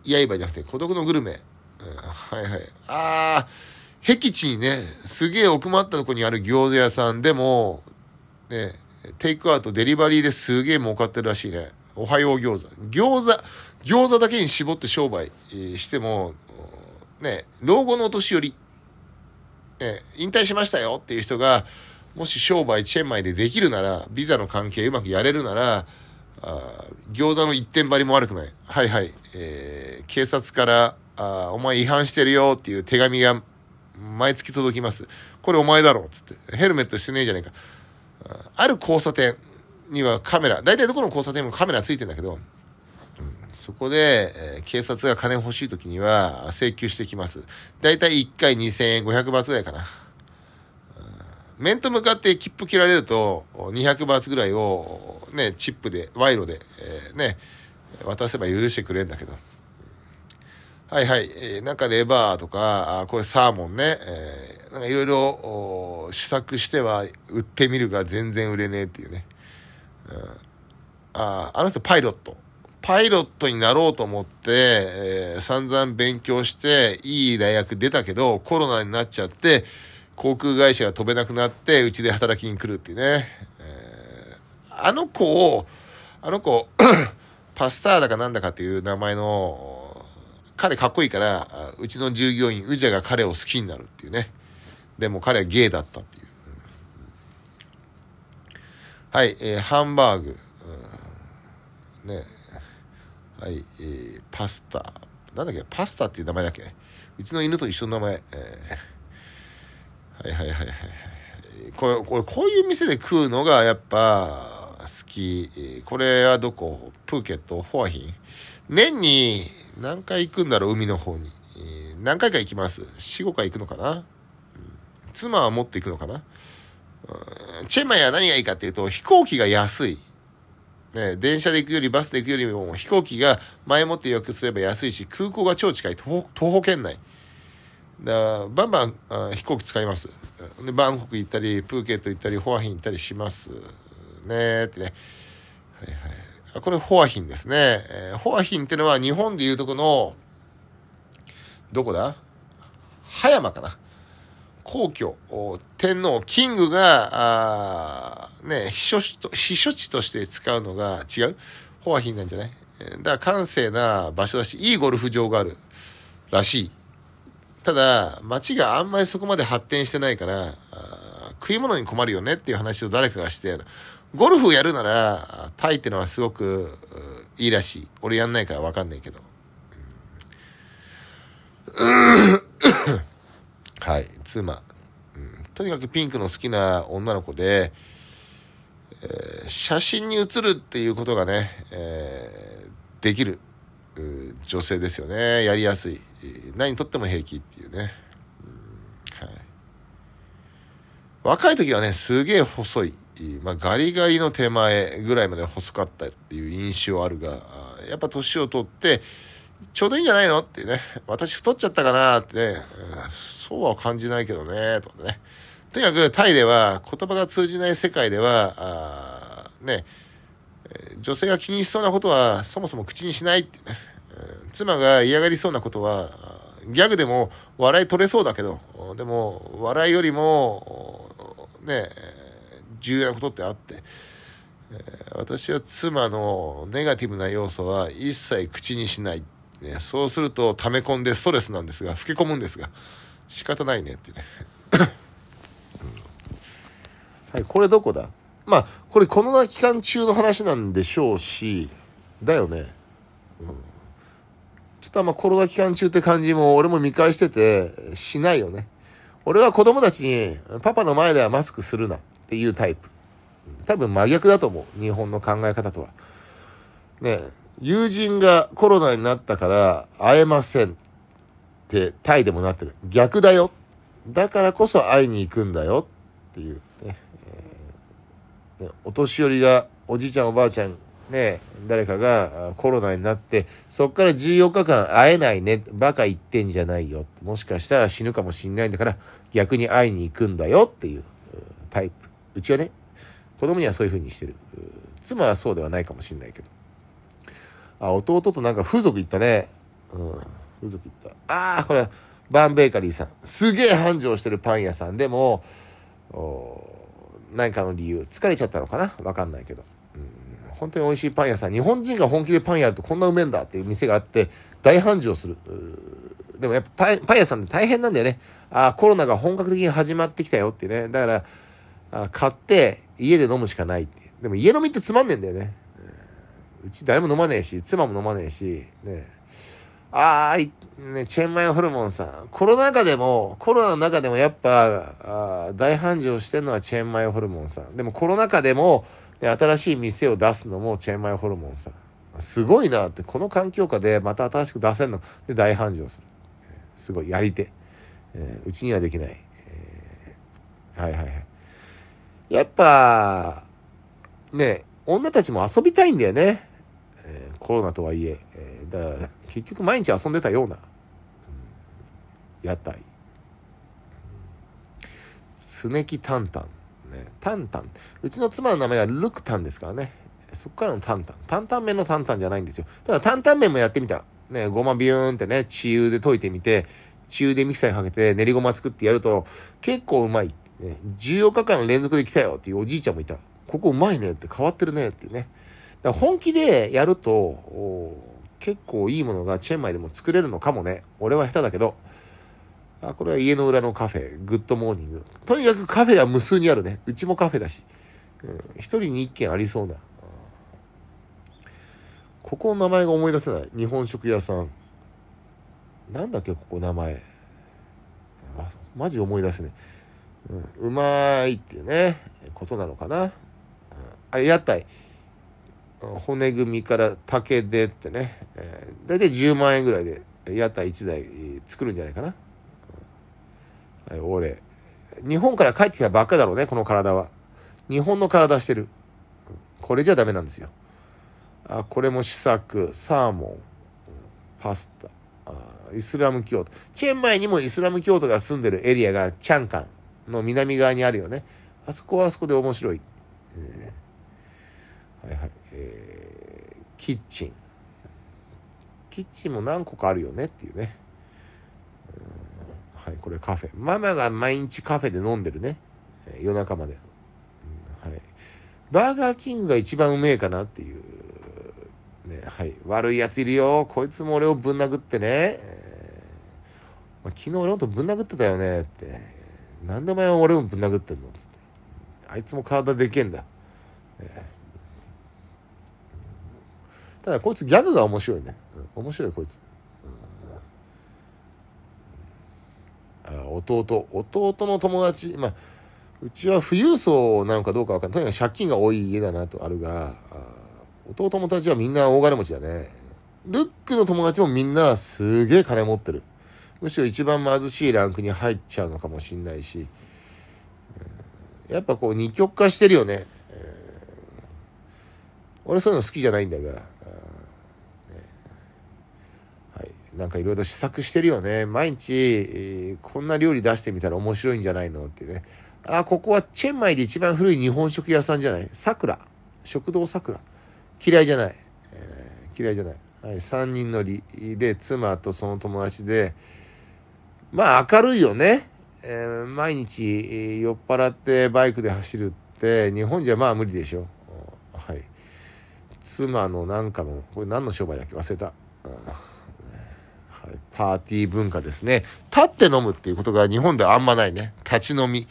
刃じゃなくて孤独のグルメ。うん、はいはい。ああ、僻地にね、すげえ奥まったとこにある餃子屋さんでも、ね、テイクアウト、デリバリーですげえ儲かってるらしいね。おはよう餃子。餃子、餃子だけに絞って商売しても、ね、老後のお年寄り、ね、引退しましたよっていう人が、もし商売チェンマイでできるなら、ビザの関係うまくやれるなら、あ餃子の一点張りも悪くない。はいはい。えー、警察から、あお前違反してるよっていう手紙が毎月届きます。これお前だろっつって。ヘルメットしてねえじゃねえか。ある交差点にはカメラ、大体どこの交差点もカメラついてんだけど、うん、そこで、えー、警察が金欲しい時には請求してきます。大体1回2000円、500バーツぐらいかな。面と向かって切符切られると、200バーツぐらいを、ね、チップで、賄賂で、えー、ね、渡せば許してくれるんだけど。はいはい。えー、なんかレバーとか、あこれサーモンね、えー、なんかいろいろ試作しては売ってみるが全然売れねえっていうね。うん、ああの人パイロット。パイロットになろうと思って、えー、散々勉強して、いい大学出たけど、コロナになっちゃって、航空会社が飛べなくなって、うちで働きに来るっていうね。えー、あの子を、あの子、パスターだかなんだかっていう名前の、彼かっこいいから、うちの従業員、うじゃが彼を好きになるっていうね。でも彼はゲイだったっていう。はい、えー、ハンバーグ。うん、ね。はい、えー、パスタ。なんだっけ？パスタっていう名前だっけ？うちの犬と一緒の名前。えーはいはいはいはい。これ、これ、こういう店で食うのがやっぱ好き。これはどこ？プーケット？ホアヒン？年に何回行くんだろう？海の方に。何回か行きます。4、5回行くのかな、妻は持っていくのかな？チェンマイは何がいいかっていうと、飛行機が安い。ね、電車で行くよりバスで行くよりも飛行機が前もって予約すれば安いし、空港が超近い。東方圏内。だバンバンあ飛行機使います。で、バンコク行ったり、プーケット行ったり、ホアヒン行ったりしますねってね。はいはい。これホアヒンですね。えー、ホアヒンってのは日本でいうとこの、どこだ？葉山かな。皇居、天皇、キングが、あね、秘書地と、秘書地として使うのが違う？ホアヒンなんじゃない？だから閑静な場所だし、いいゴルフ場があるらしい。ただ、街があんまりそこまで発展してないから、食い物に困るよねっていう話を誰かがして、ゴルフやるなら、タイってのはすごくいいらしい。俺やんないからわかんないけど。はい、妻、うん。とにかくピンクの好きな女の子で、えー、写真に写るっていうことがね、えー、できる女性ですよね。やりやすい。何にとっても平気っていうね。うんはい、若い時はね、すげえ細い。まあ、ガリガリの手前ぐらいまで細かったっていう印象あるが、やっぱ年を取って、ちょうどいいんじゃないのっていうね、私太っちゃったかなってね、そうは感じないけどね、とかね。とにかくタイでは言葉が通じない世界では、あね、女性が気にしそうなことはそもそも口にしないってね。妻が嫌がりそうなことは、ギャグでも笑い取れそうだけど、でも笑いよりも、ね、重要なことってあって、私は妻のネガティブな要素は一切口にしない。ね、そうすると溜め込んでストレスなんですが、吹き込むんですが、仕方ないねってね。はい、これどこだ？まあ、これコロナ期間中の話なんでしょうし、だよね。うん、ちょっとあんまコロナ期間中って感じも俺も見返してて、しないよね。俺は子供たちに、パパの前ではマスクするなっていうタイプ。多分真逆だと思う。日本の考え方とは。ね友人がコロナになったから会えませんってタイでもなってる。逆だよ。だからこそ会いに行くんだよっていうね。お年寄りがおじいちゃんおばあちゃんね誰かがコロナになってそっから14日間会えないねバカ言ってんじゃないよ。もしかしたら死ぬかもしんないんだから逆に会いに行くんだよ。っていうタイプ。うちはね子供にはそういう風にしてる。妻はそうではないかもしんないけど。あ弟となんか風俗行ったね。うん風俗行った。ああこれバンベーカリーさん。すげえ繁盛してるパン屋さんでも何かの理由疲れちゃったのかな？わかんないけど、うん、本当に美味しいパン屋さん。日本人が本気でパンやるとこんなうめえんだっていう店があって大繁盛する。でもやっぱパン屋さんって大変なんだよね。あコロナが本格的に始まってきたよってね。だからあ買って家で飲むしかないって。でも家飲みってつまんねえんだよね。うち誰も飲まねえし妻も飲まねえしね。あー、ね、チェンマイホルモンさん。コロナ禍でも、コロナの中でもやっぱ、あ大繁盛してるのはチェンマイホルモンさん。でもコロナ禍でも、ね、新しい店を出すのもチェンマイホルモンさん。すごいなって、この環境下でまた新しく出せるの。で、大繁盛する。すごい、やり手。えー、うちにはできない。えー、はいはいはい。やっぱ、ね、女たちも遊びたいんだよね。えー、コロナとはいえ。えー、だから結局毎日遊んでたような、屋台。すねきタンタン。ね、タンタン。うちの妻の名前がルクタンですからね。そっからのタンタン。担々麺のタンタンじゃないんですよ。ただ担々麺もやってみた。ね、ごまビューンってね、血油で溶いてみて、血油でミキサーにかけて練りごま作ってやると、結構うまい。ね、14日間連続で来たよっていうおじいちゃんもいた。ここうまいねって変わってるねっていうね。だから本気でやると、結構いいものがチェンマイでも作れるのかもね。俺は下手だけど。あ、これは家の裏のカフェ、グッドモーニング。とにかくカフェは無数にあるね。うちもカフェだし。うん、一人に一軒ありそうな。ここの名前が思い出せない。日本食屋さん。なんだっけ、ここ名前。マジ思い出すね。うん、うまいっていうね、ことなのかな。あ、屋台。骨組みから竹でってね、えー、大体10万円ぐらいで屋台1台作るんじゃないかな。はい、俺。日本から帰ってきたばっかだろうね、この体は。日本の体してる。これじゃダメなんですよ。あこれも試作、サーモン、パスタ、イスラム教徒。チェンマイにもイスラム教徒が住んでるエリアがチャンカンの南側にあるよね。あそこはあそこで面白い。えー、はいはい。えー、キッチン。キッチンも何個かあるよねっていうね。はい、これカフェ。ママが毎日カフェで飲んでるね。夜中まで。はい。バーガーキングが一番うめえかなっていう。ね、はい。悪いやついるよ。こいつも俺をぶん殴ってね。昨日俺のことぶん殴ってたよねって。なんでお前は俺をぶん殴ってんの？っつって。あいつも体でけえんだ。えーただこいつギャグが面白いね、うん、面白いこいつ、うん、あ弟。弟の友達。まあうちは富裕層なのかどうか分かんない。とにかく借金が多い家だなとあるが弟友達はみんな大金持ちだね。ルックの友達もみんなすげえ金持ってる。むしろ一番貧しいランクに入っちゃうのかもしんないし、やっぱこう二極化してるよね。俺そういうの好きじゃないんだが、ね、はい、なんかいろいろ試作してるよね。毎日、えー、こんな料理出してみたら面白いんじゃないのってね。あここはチェンマイで一番古い日本食屋さんじゃない？さくら。食堂さくら。嫌いじゃない、えー、嫌いじゃない、はい、3人乗りで妻とその友達で。まあ明るいよね、えー、毎日酔っ払ってバイクで走るって日本じゃまあ無理でしょ。はい。妻のなんかのこれ何の商売だっけ？忘れた、うん。はい、パーティー文化ですね。立って飲むっていうことが日本ではあんまないね。立ち飲み。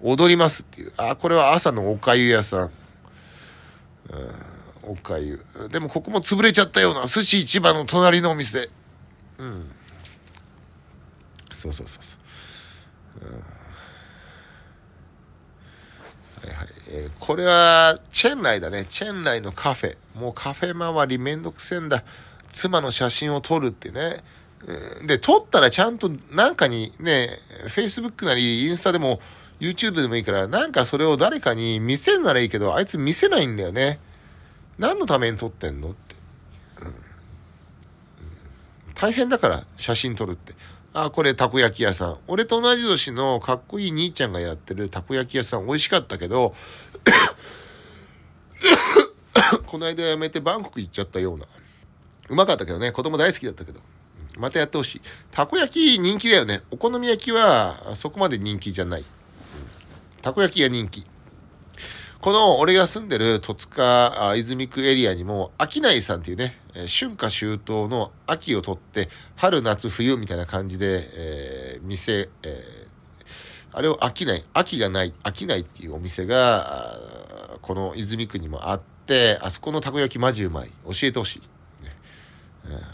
踊りますっていう。あこれは朝のおかゆ屋さん、うん、おかゆ。でもここも潰れちゃったような。寿司市場の隣のお店。うん。そうそうそうそう、うん。はいはい。えー、これはチェン内だね。チェン内のカフェ。もうカフェ周りめんどくせえんだ。妻の写真を撮るってね。で撮ったらちゃんとなんかにね Facebook なりインスタでも YouTube でもいいからなんかそれを誰かに見せんならいいけどあいつ見せないんだよね何のために撮ってんのって、うん、大変だから写真撮るってあ、これたこ焼き屋さん。俺と同じ年のかっこいい兄ちゃんがやってるたこ焼き屋さん美味しかったけど、この間辞めてバンコク行っちゃったような。うまかったけどね、子供大好きだったけど。またやってほしい。たこ焼き人気だよね。お好み焼きはそこまで人気じゃない。たこ焼きが人気。この俺が住んでる戸塚泉区エリアにも、秋内さんっていうね、春夏秋冬の秋を取って、春夏冬みたいな感じで、えー、店、えー、あれを飽きない、秋がない、飽きないっていうお店が、この泉区にもあって、あそこのたこ焼きマジうまい。教えてほしい、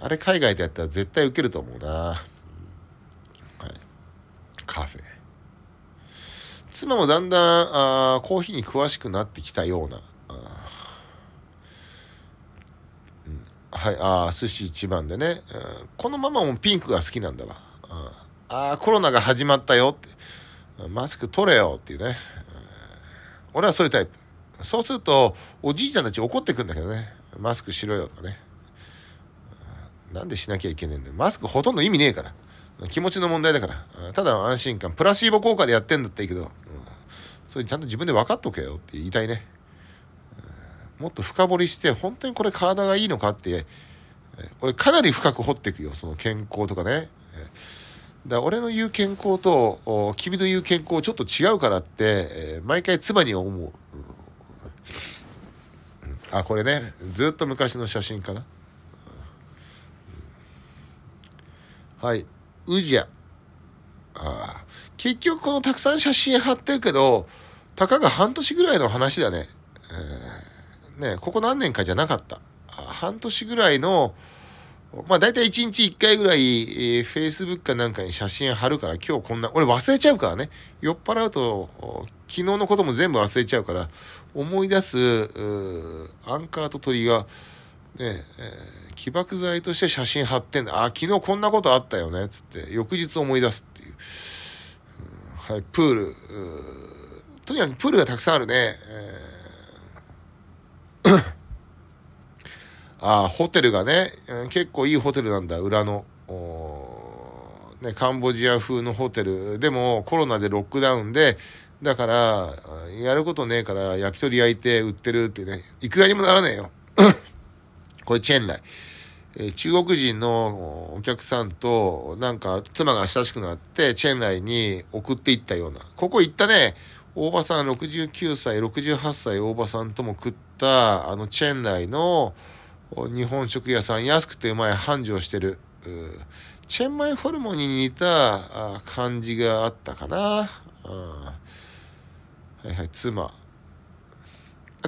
あれ海外でやったら絶対受けると思うな。はい、カフェ。妻もだんだんあコーヒーに詳しくなってきたような。うん、はい、ああ、寿司一番でね、うん。このママもピンクが好きなんだわ。ああ、コロナが始まったよって。マスク取れよっていうね。俺はそういうタイプ。そうすると、おじいちゃんたち怒ってくんだけどね。マスクしろよとかね。なんでしなきゃいけねえんだよ。マスクほとんど意味ねえから。気持ちの問題だから。ただの安心感。プラシーボ効果でやってんだったらいいけど、うん、それちゃんと自分で分かっとけよって言いたいね。もっと深掘りして、本当にこれ体がいいのかって、俺かなり深く掘っていくよ。その健康とかね。だ俺の言う健康と、君の言う健康ちょっと違うからって、毎回妻に思う。うん、あ、これね、ずっと昔の写真かな。はい。宇治や。あ結局このたくさん写真貼ってるけど、たかが半年ぐらいの話だね。えー、ねここ何年かじゃなかった。半年ぐらいの、まあ大体1日1回ぐらい、えー、Facebook かなんかに写真貼るから今日こんな、俺忘れちゃうからね。酔っ払うと、昨日のことも全部忘れちゃうから、思い出す、アンカーと鳥が、ね、えー起爆剤として写真貼ってんだ。あ、昨日こんなことあったよね。つって、翌日思い出すっていう。うん、はい、プール。とにかくプールがたくさんあるね。えー、あ、ホテルがね、結構いいホテルなんだ、裏の。ね、カンボジア風のホテル。でもコロナでロックダウンで、だから、やることねえから焼き鳥焼いて売ってるってね、いくらにもならねえよ。これチェンライ。え中国人のお客さんと、なんか、妻が親しくなって、チェンライに送っていったような。ここ行ったね、大場さん69歳、68歳大場さんとも食った、あの、チェンライの日本食屋さん、安くてうまい繁盛してる。チェンマイホルモンに似た感じがあったかな。はいはい、妻。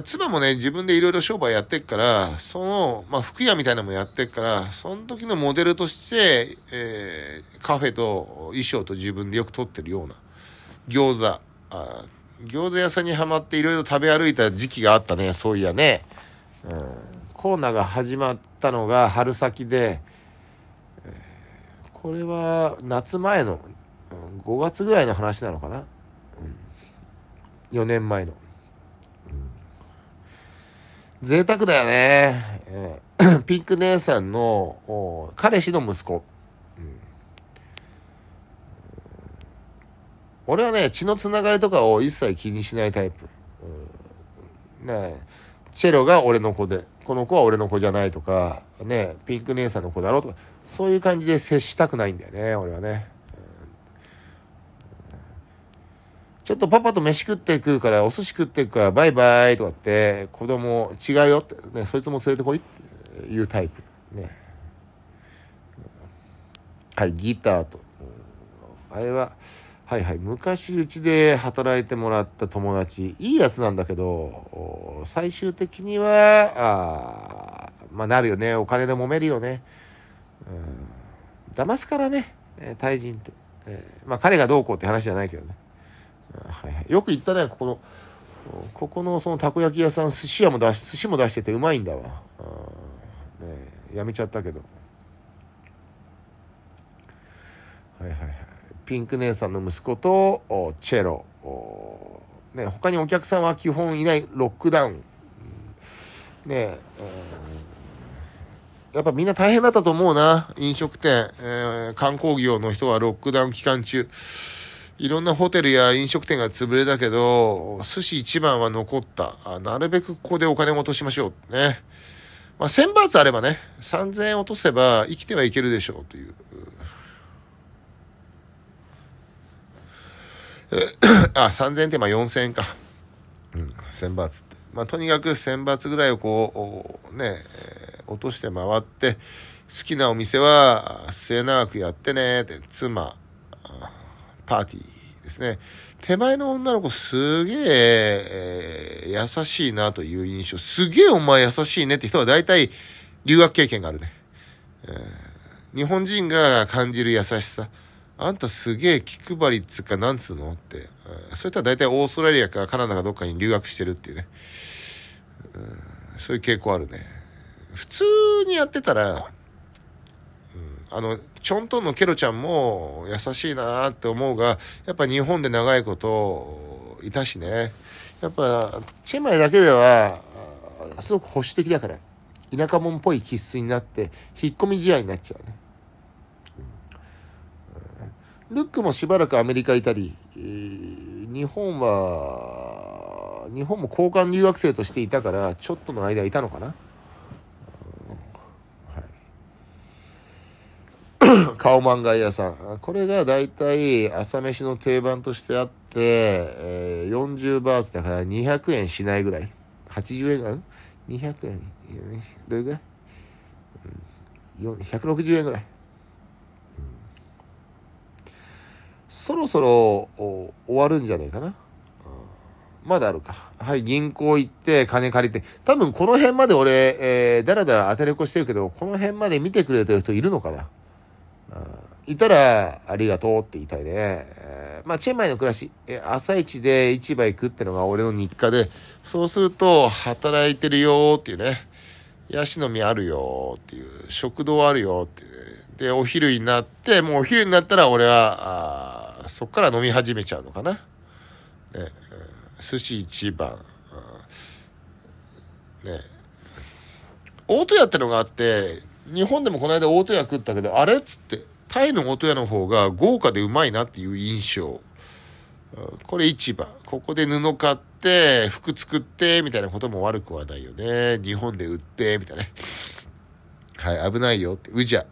妻もね、自分でいろいろ商売やってっから、その、まあ、服屋みたいなのもやってっから、その時のモデルとして、えー、カフェと衣装と自分でよく撮ってるような、餃子。あ餃子屋さんにはまっていろいろ食べ歩いた時期があったね、そういやね。うん、コロナーが始まったのが春先で、えー、これは夏前の5月ぐらいの話なのかな。うん4年前の。贅沢だよね。えーピンク姉さんの彼氏の息子。うん俺はね、血のつながりとかを一切気にしないタイプ。うんねチェロが俺の子で、この子は俺の子じゃないとか、ね、ピンク姉さんの子だろうとか、そういう感じで接したくないんだよね、俺はね。ちょっとパパと飯食って食うから、お寿司食って食うから、バイバイとかって、子供違うよって、ね、そいつも連れてこいっていうタイプ。ね。はい、ギターと。あれは、はいはい、昔うちで働いてもらった友達、いいやつなんだけど、最終的には、あまあなるよね、お金で揉めるよね。うん、騙すからね、えー、対人って。えーまあ彼がどうこうって話じゃないけどね。はいはい、よく言ったね、ここの、ここのそのたこ焼き屋さん、寿司屋も出し、寿司も出しててうまいんだわ。ね、やめちゃったけど。はいはいはい。ピンク姉さんの息子と、チェロ。おね、他にお客さんは基本いないロックダウン。ね、やっぱみんな大変だったと思うな。飲食店、えー観光業の人はロックダウン期間中。いろんなホテルや飲食店が潰れたけど、寿司一番は残った。あなるべくここでお金を落としましょう。ね。まあ、1000バーツあればね、3000円落とせば生きてはいけるでしょうという。あ、3000円ってまあ4000円か。うん、1000バーツって。まあ、とにかく1000バーツぐらいをこう、ね、落として回って、好きなお店は末永くやってねって、妻、パーティーですね。手前の女の子すげええー優しいなという印象。すげえお前優しいねって人は大体留学経験があるね。えー日本人が感じる優しさ。あんたすげえ気配りっつうかなんつうのって。えーそういったら大体オーストラリアかカナダかどっかに留学してるっていうね。うんそういう傾向あるね。普通にやってたら、あの、ちょんとんのケロちゃんも優しいなって思うが、やっぱ日本で長いこといたしね。やっぱ、チェンマイだけでは、すごく保守的だから、田舎者っぽい気質になって、引っ込み試合になっちゃうね。ルックもしばらくアメリカいたり、日本は、日本も交換留学生としていたから、ちょっとの間いたのかな。顔漫画屋さん。これが大体朝飯の定番としてあって、えー40バーツだから200円しないぐらい。80円が、?200 円。どれぐらい、?160 円ぐらい。そろそろお終わるんじゃねえかな？まだあるか。はい、銀行行って金借りて。多分この辺まで俺、えー、だらだら当てれこしてるけど、この辺まで見てくれてる人いるのかな？いたら、ありがとうって言いたいね。えーまあ、チェンマイの暮らし、え朝一で市場行くってのが俺の日課で、そうすると、働いてるよっていうね、ヤシの実あるよっていう、食堂あるよっていう、で、お昼になって、もうお昼になったら俺は、あそっから飲み始めちゃうのかな。ね、寿司一番。ね、大戸屋ってのがあって、日本でもこの間大戸屋食ったけど、あれっつって、タイの大戸屋の方が豪華でうまいなっていう印象。これ市場。ここで布買って、服作って、みたいなことも悪くはないよね。日本で売って、みたいなね。はい、危ないよって。うじゃ。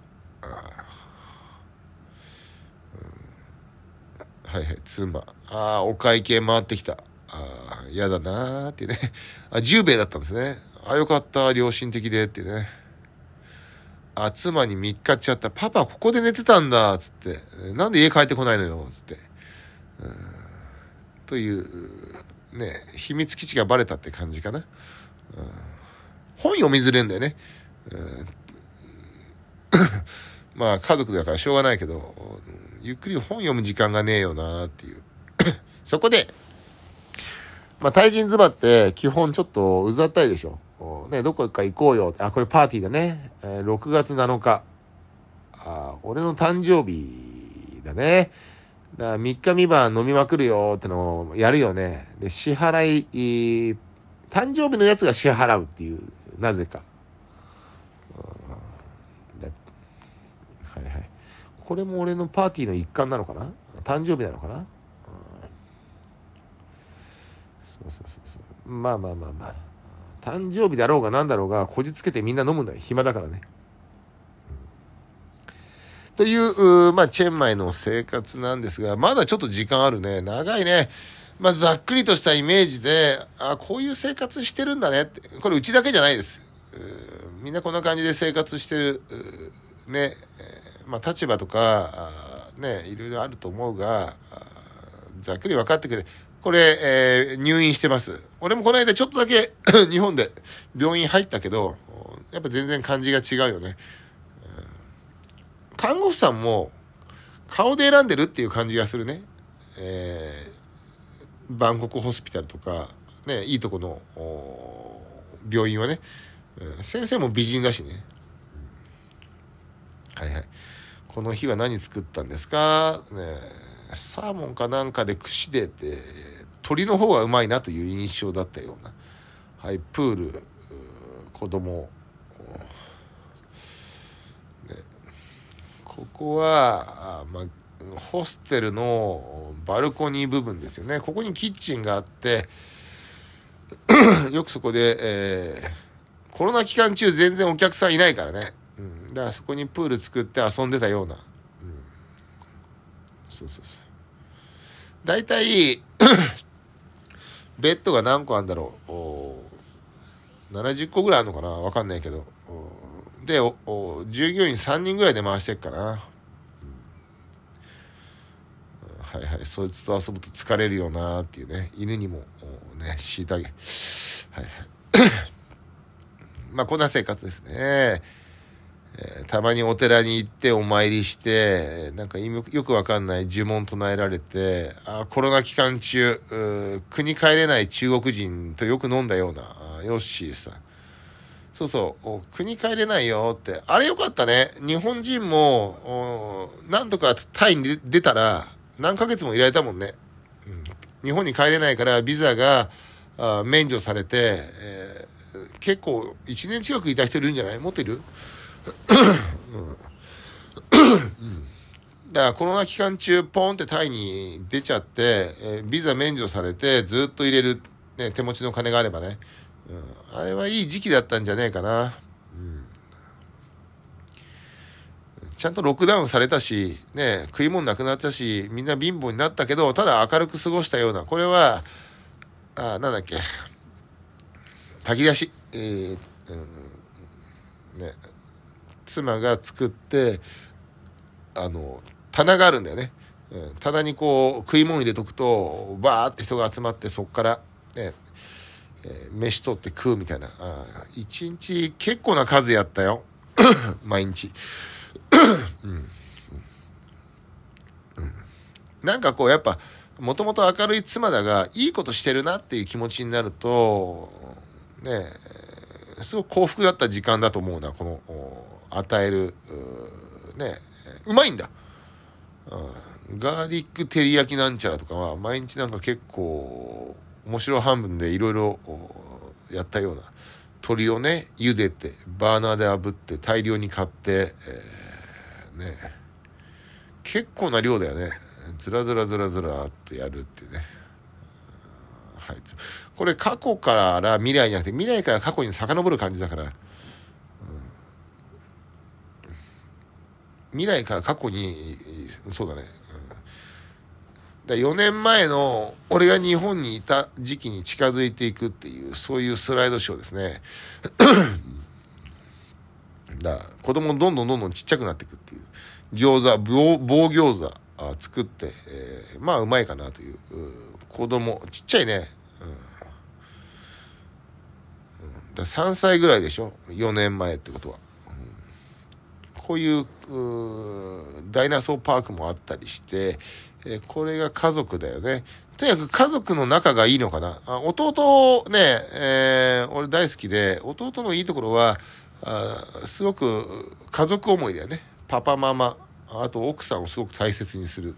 はいはい、妻。ああ、お会計回ってきた。ああ、嫌だなーってね。あ、10兵衛だったんですね。あ、よかった、良心的でってね。あ、妻に3日っちゃった。パパここで寝てたんだ、つって。なんで家帰ってこないのよ、つって。という、ね、秘密基地がバレたって感じかな。本読みずれんだよね。まあ家族だからしょうがないけど、ゆっくり本読む時間がねえよなっていう。そこで、まあ、対人妻って基本ちょっとうざったいでしょ。ね、どこか行こうよ。あ、これパーティーだね。えー6月7日。あ、俺の誕生日だね。だから3日3晩飲みまくるよってのをやるよね。で、支払い、誕生日のやつが支払うっていう、なぜか。はいはい。これも俺のパーティーの一環なのかな？誕生日なのかな、そうそうそうそう。まあまあまあまあ。誕生日だろうが何だろうが、こじつけてみんな飲むんだよ。暇だからね。という、まあ、チェンマイの生活なんですが、まだちょっと時間あるね。長いね。まあ、ざっくりとしたイメージで、あこういう生活してるんだねって。これうちだけじゃないです。みんなこんな感じで生活してる、ね、まあ、立場とか、ね、いろいろあると思うが、ざっくり分かってくれ。これ、えー、入院してます。俺もこの間ちょっとだけ 日本で 病院入ったけど、やっぱ全然感じが違うよね。看護婦さんも顔で選んでるっていう感じがするね。えー、バンコクホスピタルとか、ね、いいとこの病院はね、先生も美人だしね。はいはい。この日は何作ったんですか？ねサーモンかなんかで串でって鳥の方がうまいなという印象だったような。はい、プール、子供、ここは、まあ、ホステルのバルコニー部分ですよね。ここにキッチンがあって、よくそこで、えー、コロナ期間中全然お客さんいないからね。うん。だからそこにプール作って遊んでたような。そうそうそう。大体 ベッドが何個あるんだろう。70個ぐらいあるのかな？わかんないけど。で従業員3人ぐらいで回してっかな、はいはいそいつと遊ぶと疲れるよなっていうね犬にもね虐げはいはい まあこんな生活ですねえー、たまにお寺に行ってお参りして、なんかよくわかんない呪文唱えられて、あコロナ期間中、国帰れない中国人とよく飲んだような、ヨッシーさん。そうそう、国帰れないよって。あれよかったね。日本人も、なんとかタイに出たら、何ヶ月もいられたもんね。うん、日本に帰れないからビザが免除されて、えー、結構1年近くいた人いるんじゃない？もっといる、だからコロナ期間中ポンってタイに出ちゃって、えー、ビザ免除されてずっと入れる、ね、手持ちの金があればね。うん、あれはいい時期だったんじゃねえかな。うん、ちゃんとロックダウンされたし、ね、食い物なくなったし、みんな貧乏になったけど、ただ明るく過ごしたような、これは、あ、なんだっけ、炊き出し、えー、うん、ね、妻が作って、あの、棚があるんだよね。うん、棚にこう、食い物入れとくと、バーって人が集まって、そっから、ね、えー、飯取って食うみたいな。一日結構な数やったよ。毎日。うん、うん。なんかこうやっぱ、もともと明るい妻だが、いいことしてるなっていう気持ちになると、ねえすごく幸福だった時間だと思うな、この、与える、ねうまいんだ。ガーリック照り焼きなんちゃらとかは、毎日なんか結構、面白半分でいろいろやったような。鶏をね茹でてバーナーで炙って大量に買って、えー、ね。結構な量だよね。ずらずらずらずらっとやるっていうね。はい。これ過去から未来じゃなくて未来から過去に遡る感じだから、うん、未来から過去にそうだねだ4年前の俺が日本にいた時期に近づいていくっていう、そういうスライドショーですね。だ子供どんどんどんどんちっちゃくなっていくっていう。餃子、棒棒餃子あ作って、えー、まあうまいかなという。子供、ちっちゃいね。うん、だ3歳ぐらいでしょ ?4 年前ってことは。こういうダイナソーパークもあったりして、えー、これが家族だよね。とにかく家族の仲がいいのかな。あ弟ね、えー、俺大好きで、弟のいいところは、あすごく家族思いだよね。パパママ、あと奥さんをすごく大切にする。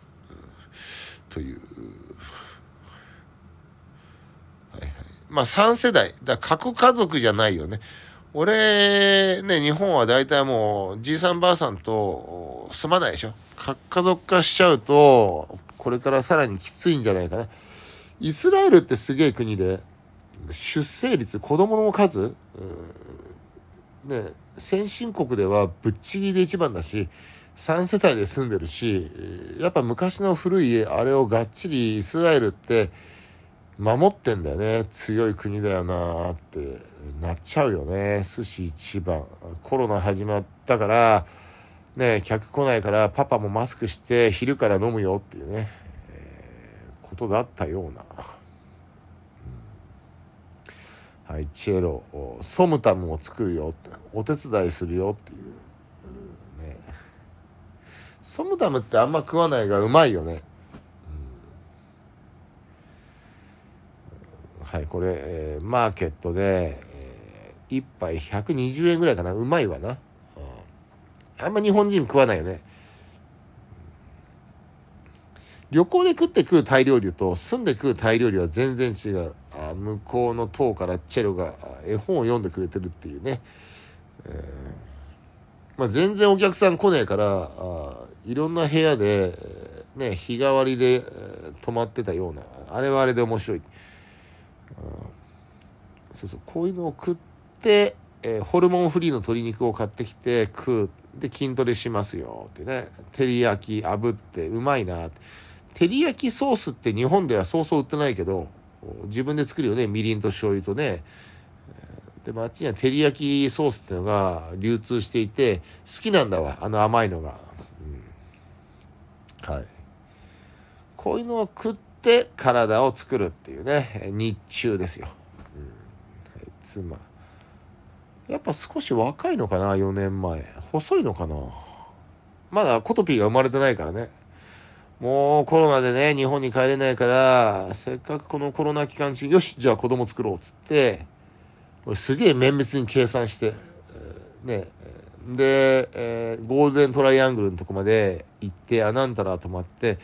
という。はいはい。まあ3世代。だ核家族じゃないよね。俺、ね、日本は大体もう、じいさんばあさんと住まないでしょ。家族化しちゃうと、これからさらにきついんじゃないかな。イスラエルってすげえ国で、出生率、子供の数、ね、先進国ではぶっちぎりで一番だし、3世帯で住んでるし、やっぱ昔の古い家あれをがっちりイスラエルって守ってんだよね。強い国だよなってなっちゃうよね。寿司一番。コロナ始まったから、ね、客来ないからパパもマスクして昼から飲むよっていうね、えー、ことだったような。はい、チエロ、ソムタムを作るよって、お手伝いするよっていう。ね、ソムタムってあんま食わないがうまいよね。はい、これ、えー、マーケットで、えー、1杯120円ぐらいかな。うまいわな。あんま日本人食わないよね。旅行で食って食うタイ料理と住んで食うタイ料理は全然違う。あ向こうの塔からチェロが絵本を読んでくれてるっていうね。えー、まあ、全然お客さん来ねえからあいろんな部屋で、ね、日替わりで、えー、泊まってたようなあれはあれで面白い。そうそうこういうのを食って、えー、ホルモンフリーの鶏肉を買ってきて食う。で筋トレしますよ。ってね。照り焼き炙ってうまいな。照り焼きソースって日本ではそうそう売ってないけど自分で作るよね。みりんと醤油とね。でもあっちには照り焼きソースっていうのが流通していて好きなんだわ。あの甘いのが、うん、はい。こういうのを食って体を作るっていうね日中ですよ。妻。やっぱ少し若いのかな4年前。細いのかな。まだコトピーが生まれてないからね。もうコロナでね日本に帰れないからせっかくこのコロナ期間中よしじゃあ子供作ろうっつってすげえ綿密に計算して、ねで、えー、ゴールデントライアングルのとこまで行ってあなんたら泊まって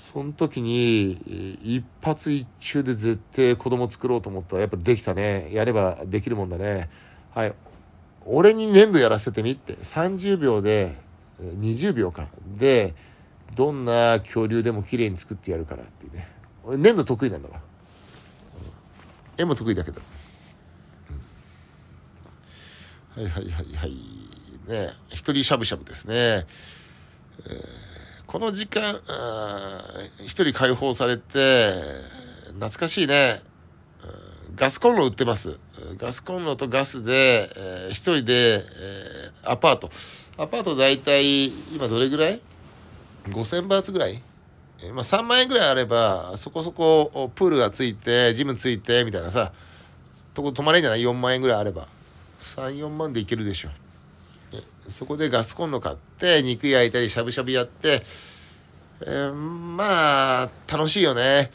その時に、一発一中で絶対子供作ろうと思ったら、やっぱできたね。やればできるもんだね。はい。俺に粘土やらせてみって。30秒で、20秒か。で、どんな恐竜でも綺麗に作ってやるからっていうね。俺粘土得意なんだわ。絵も得意だけど。はいはいはいはい。ね一人しゃぶしゃぶですね。えーこの時間、一人解放されて、懐かしいね。ガスコンロ売ってます。ガスコンロとガスで、えー、一人で、えー、アパート。アパート大体、今どれぐらい ?5000 バーツぐらい、まあ3万円ぐらいあれば、そこそこプールがついて、ジムついて、みたいなさ、とこ泊まれんじゃない ?4 万円ぐらいあれば。3、4万でいけるでしょ。そこでガスコンロ買って、肉焼いたりしゃぶしゃぶやって、えー、まあ、楽しいよね。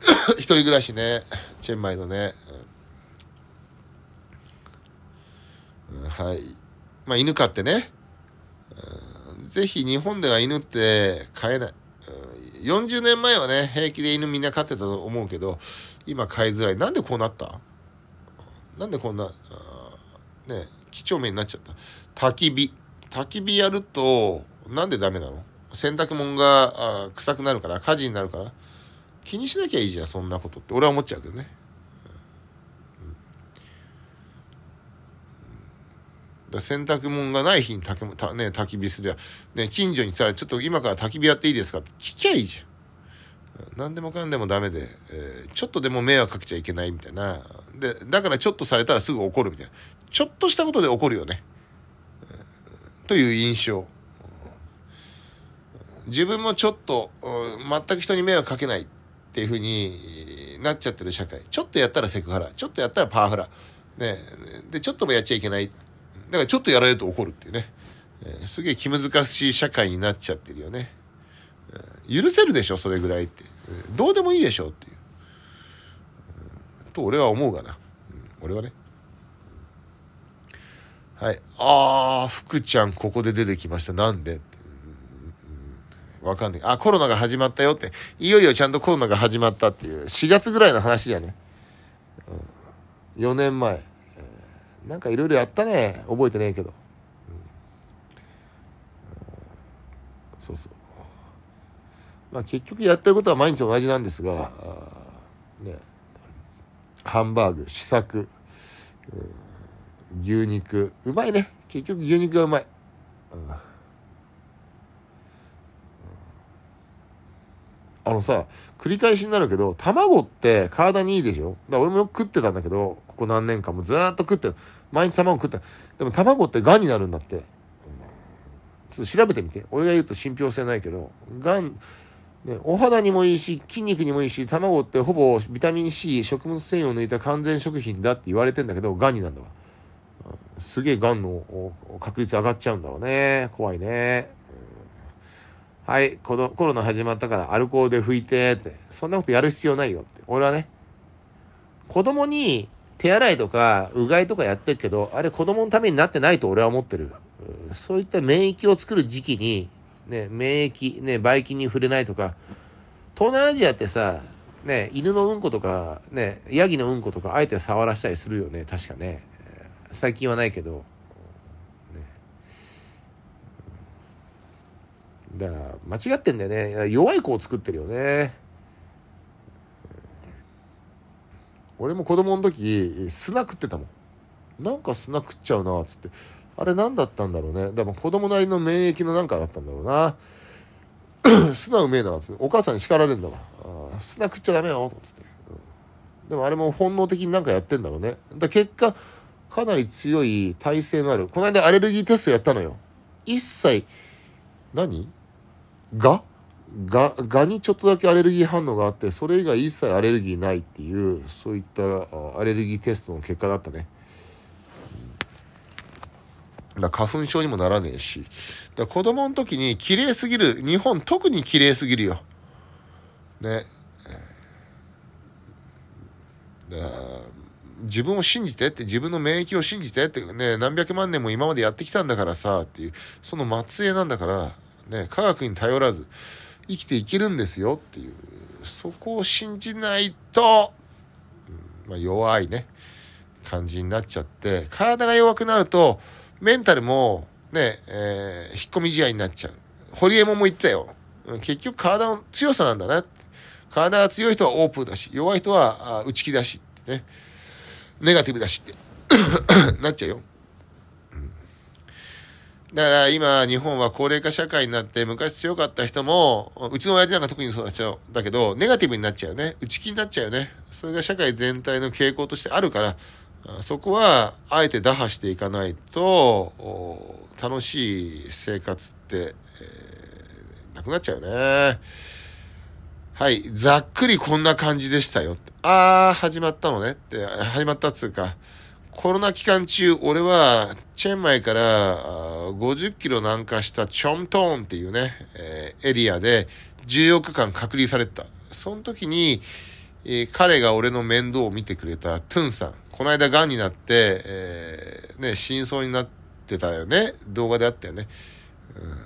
一人暮らしね。チェンマイのね。はい。まあ、犬飼ってね。うん、ぜひ日本では犬って飼えない。40年前はね、平気で犬みんな飼ってたと思うけど、今飼いづらい。なんでこうなった？なんでこんな、ね、几帳面になっちゃった？焚き火。焚き火やると、なんでダメなの？洗濯物が臭くなるから、火事になるから。気にしなきゃいいじゃん、そんなことって。俺は思っちゃうけどね。だ洗濯物がない日に焚き,、ね、焚き火すりゃ、ね、近所にさ、ちょっと今から焚き火やっていいですかって聞きゃいいじゃん。何でもかんでもダメで、えー、ちょっとでも迷惑かけちゃいけないみたいな。で、だからちょっとされたらすぐ怒るみたいな。ちょっとしたことで怒るよね。という印象。自分もちょっと、全く人に迷惑かけないっていう風になっちゃってる社会。ちょっとやったらセクハラ。ちょっとやったらパワハラ。ね。で、ちょっともやっちゃいけない。だからちょっとやられると怒るっていうね。えー、すげえ気難しい社会になっちゃってるよね。許せるでしょ、それぐらいって。どうでもいいでしょ？っていう。と俺は思うがな。俺はね。はい。ああ、福ちゃんここで出てきました。なんで？わかんない。あ、コロナが始まったよって。いよいよちゃんとコロナが始まったっていう、4月ぐらいの話だね。うん、4年前。なんかいろいろやったね。覚えてねえけど。うん、そうそう。まあ結局やってることは毎日同じなんですが、ね、ハンバーグ、試作、うん、牛肉、うまいね。結局牛肉がうまい。うんあのさ、繰り返しになるけど、卵って体にいいでしょ？だから俺もよく食ってたんだけど、ここ何年間もずっと食ってる。毎日卵食って。でも卵って癌になるんだって。ちょっと調べてみて。俺が言うと信憑性ないけど、癌、ね、お肌にもいいし、筋肉にもいいし、卵ってほぼビタミン C、食物繊維を抜いた完全食品だって言われてんだけど、癌になるんだわ。すげえ癌の確率上がっちゃうんだろうね。怖いね。はい、このコロナ始まったからアルコールで拭いてって、そんなことやる必要ないよって。俺はね、子供に手洗いとかうがいとかやってるけど、あれ子供のためになってないと俺は思ってる。そういった免疫を作る時期に、ね、免疫、ね、ばい菌に触れないとか、東南アジアってさ、ね、犬のうんことか、ね、ヤギのうんことか、あえて触らしたりするよね、確かね。最近はないけど。ね。だから間違ってんだよね。弱い子を作ってるよね。俺も子供の時砂食ってたもん。なんか砂食っちゃうなっつって。あれ何だったんだろうね。でも子供なりの免疫のなんかだったんだろうな。砂うめえなっつって。お母さんに叱られるんだわ砂食っちゃダメよっつって、うん、でもあれも本能的になんかやってんだろうね。だ結果かなり強い耐性のあるこの間アレルギーテストやったのよ一切何？が？が、がにちょっとだけアレルギー反応があって、それ以外一切アレルギーないっていう、そういったアレルギーテストの結果だったね。だ花粉症にもならねえし。だ子供の時に綺麗すぎる、日本特に綺麗すぎるよ。ね。だ自分を信じてって、自分の免疫を信じてってね、何百万年も今までやってきたんだからさ、っていう、その末裔なんだから、ね、科学に頼らず生きていけるんですよっていう、そこを信じないと、まあ、弱いね、感じになっちゃって、体が弱くなると、メンタルも、ね、えー、引っ込み試合になっちゃう。堀江門も言ってたよ。結局体の強さなんだな。体が強い人はオープンだし、弱い人は内気だしって、ね。ネガティブだしって なっちゃうよ。だから今、日本は高齢化社会になって、昔強かった人も、うちの親父なんか特にそうなっちゃう。だけど、ネガティブになっちゃうよね。内気になっちゃうよね。それが社会全体の傾向としてあるから、そこは、あえて打破していかないと、楽しい生活って、えー、なくなっちゃうよね。はい。ざっくりこんな感じでしたよ。あー、始まったのねって、始まったっつうか、コロナ期間中、俺は、チェンマイから50キロ南下したチョントーンっていうね、えー、エリアで14日間隔離されてた。その時に、えー、彼が俺の面倒を見てくれたトゥンさん。この間癌になって、えー、ね、真相になってたよね。動画であったよね。うん、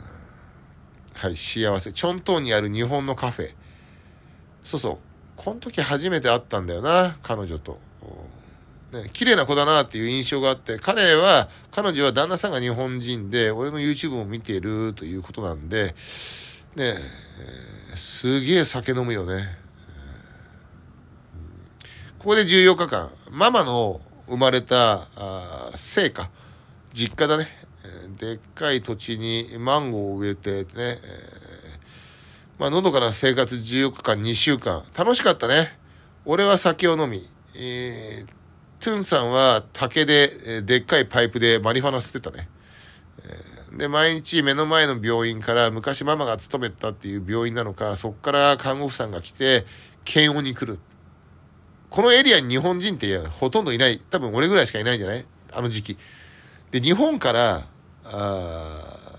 はい、幸せ。チョントーンにある日本のカフェ。そうそう。この時初めて会ったんだよな、彼女と。ね、綺麗な子だなっていう印象があって、彼は、彼女は旦那さんが日本人で、俺の YouTube を見ているということなんで、ね、えー、すげえ酒飲むよね。ここで14日間、ママの生まれた、あ成果、実家だね。でっかい土地にマンゴーを植えてね、えー、まあ、のどかな生活14日間、2週間。楽しかったね。俺は酒を飲み、えートゥンさんは竹で、えでっかいパイプでマリファナ吸ってたね。で、毎日目の前の病院から昔ママが勤めたっていう病院なのか、そっから看護婦さんが来て、検温に来る。このエリアに日本人ってほとんどいない。多分俺ぐらいしかいないんじゃない？あの時期。で、日本から、あ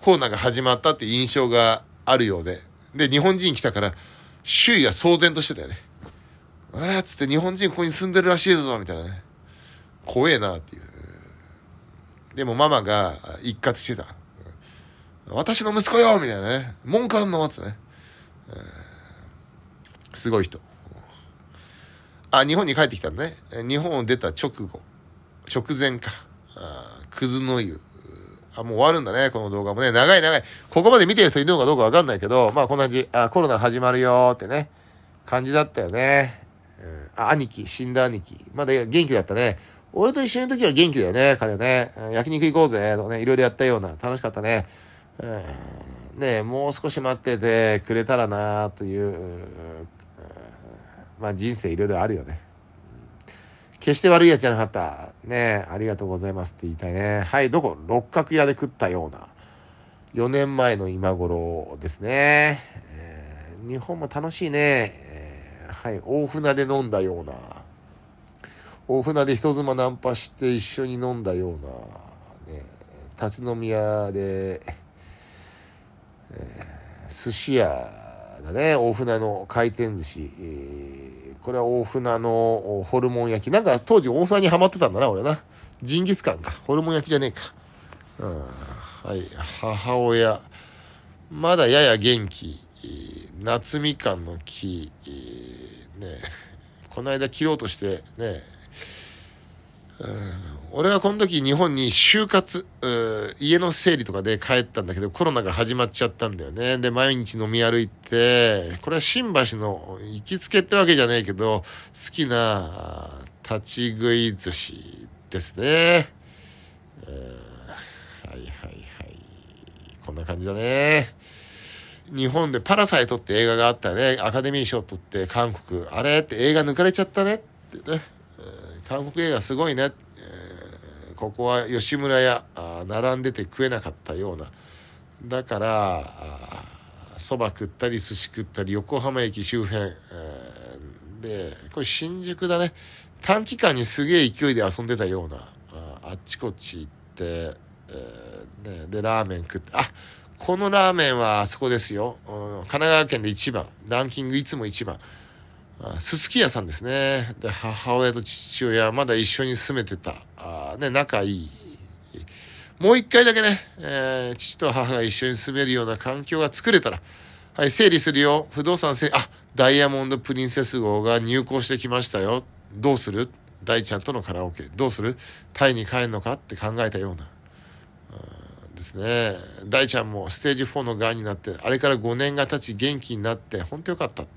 コロナが始まったって印象があるようで。で、日本人来たから、周囲は騒然としてたよね。あれっつって日本人ここに住んでるらしいぞみたいなね。怖えなっていう。でもママが一括してた。私の息子よみたいなね。文句あんの？つってね。すごい人。あ、日本に帰ってきたんだね。日本を出た直後。直前か。あくずの湯。あ、もう終わるんだね、この動画もね。長い長い。ここまで見てる人いるのかどうかわかんないけど、まあこんな感じ。あ、コロナ始まるよってね。感じだったよね。うん、あ、兄貴、死んだ兄貴。まだ元気だったね。俺と一緒の時は元気だよね、彼ね。焼肉行こうぜ、とかね、いろいろやったような。楽しかったね。うん、ねもう少し待っててくれたらなという、まあ人生いろいろあるよね。決して悪いやつじゃなかった。ねありがとうございますって言いたいね。はい、どこ？六角屋で食ったような。4年前の今頃ですね。えー、日本も楽しいね。えー、はい、大船で飲んだような。大船で人妻ナンパして一緒に飲んだような。ね、立ち飲み屋で、えー、寿司屋だね。大船の回転寿司。えーこれは大船のホルモン焼き。なんか当時大船にはまってたんだな、俺な。ジンギスカンか。ホルモン焼きじゃねえか。うん、はい。母親。まだやや元気。夏みかんの木。ねこの間切ろうとしてね、うん、俺はこの時日本に就活、家の整理とかで帰ったんだけど、コロナが始まっちゃったんだよね。で、毎日飲み歩いて、これは新橋の行きつけってわけじゃないけど、好きな立ち食い寿司ですね。はいはいはい。こんな感じだね。日本でパラサイトって映画があったね。アカデミー賞取って韓国。あれって映画抜かれちゃったねってね。韓国映画すごいね。ここは吉村屋並んでて食えなかったような。だからそば食ったり寿司食ったり横浜駅周辺、でこれ新宿だね。短期間にすげえ勢いで遊んでたようなあっちこっち行って、えー、ね、でラーメン食って。あこのラーメンはあそこですよ、神奈川県で一番。ランキングいつも一番。すすき屋さんですね。で、母親と父親、まだ一緒に住めてた。あね、仲いい。もう一回だけね、えー、父と母が一緒に住めるような環境が作れたら、はい、整理するよ。不動産整あ、ダイヤモンドプリンセス号が入校してきましたよ。どうする？大ちゃんとのカラオケ。どうする？タイに帰るのか？って考えたような。ですね。大ちゃんもステージ4の癌になって、あれから5年が経ち元気になって、本当よかった。ね。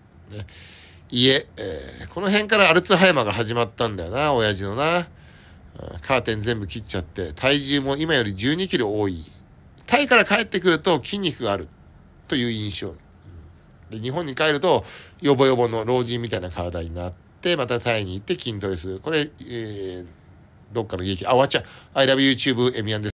家、えー、この辺からアルツハイマーが始まったんだよな、親父のな。カーテン全部切っちゃって、体重も今より12キロ多い。タイから帰ってくると筋肉があるという印象。で日本に帰ると、ヨボヨボの老人みたいな体になって、またタイに行って筋トレする。これ、えー、どっかの劇、あ、終わっちゃう。I love YouTube エミアンです。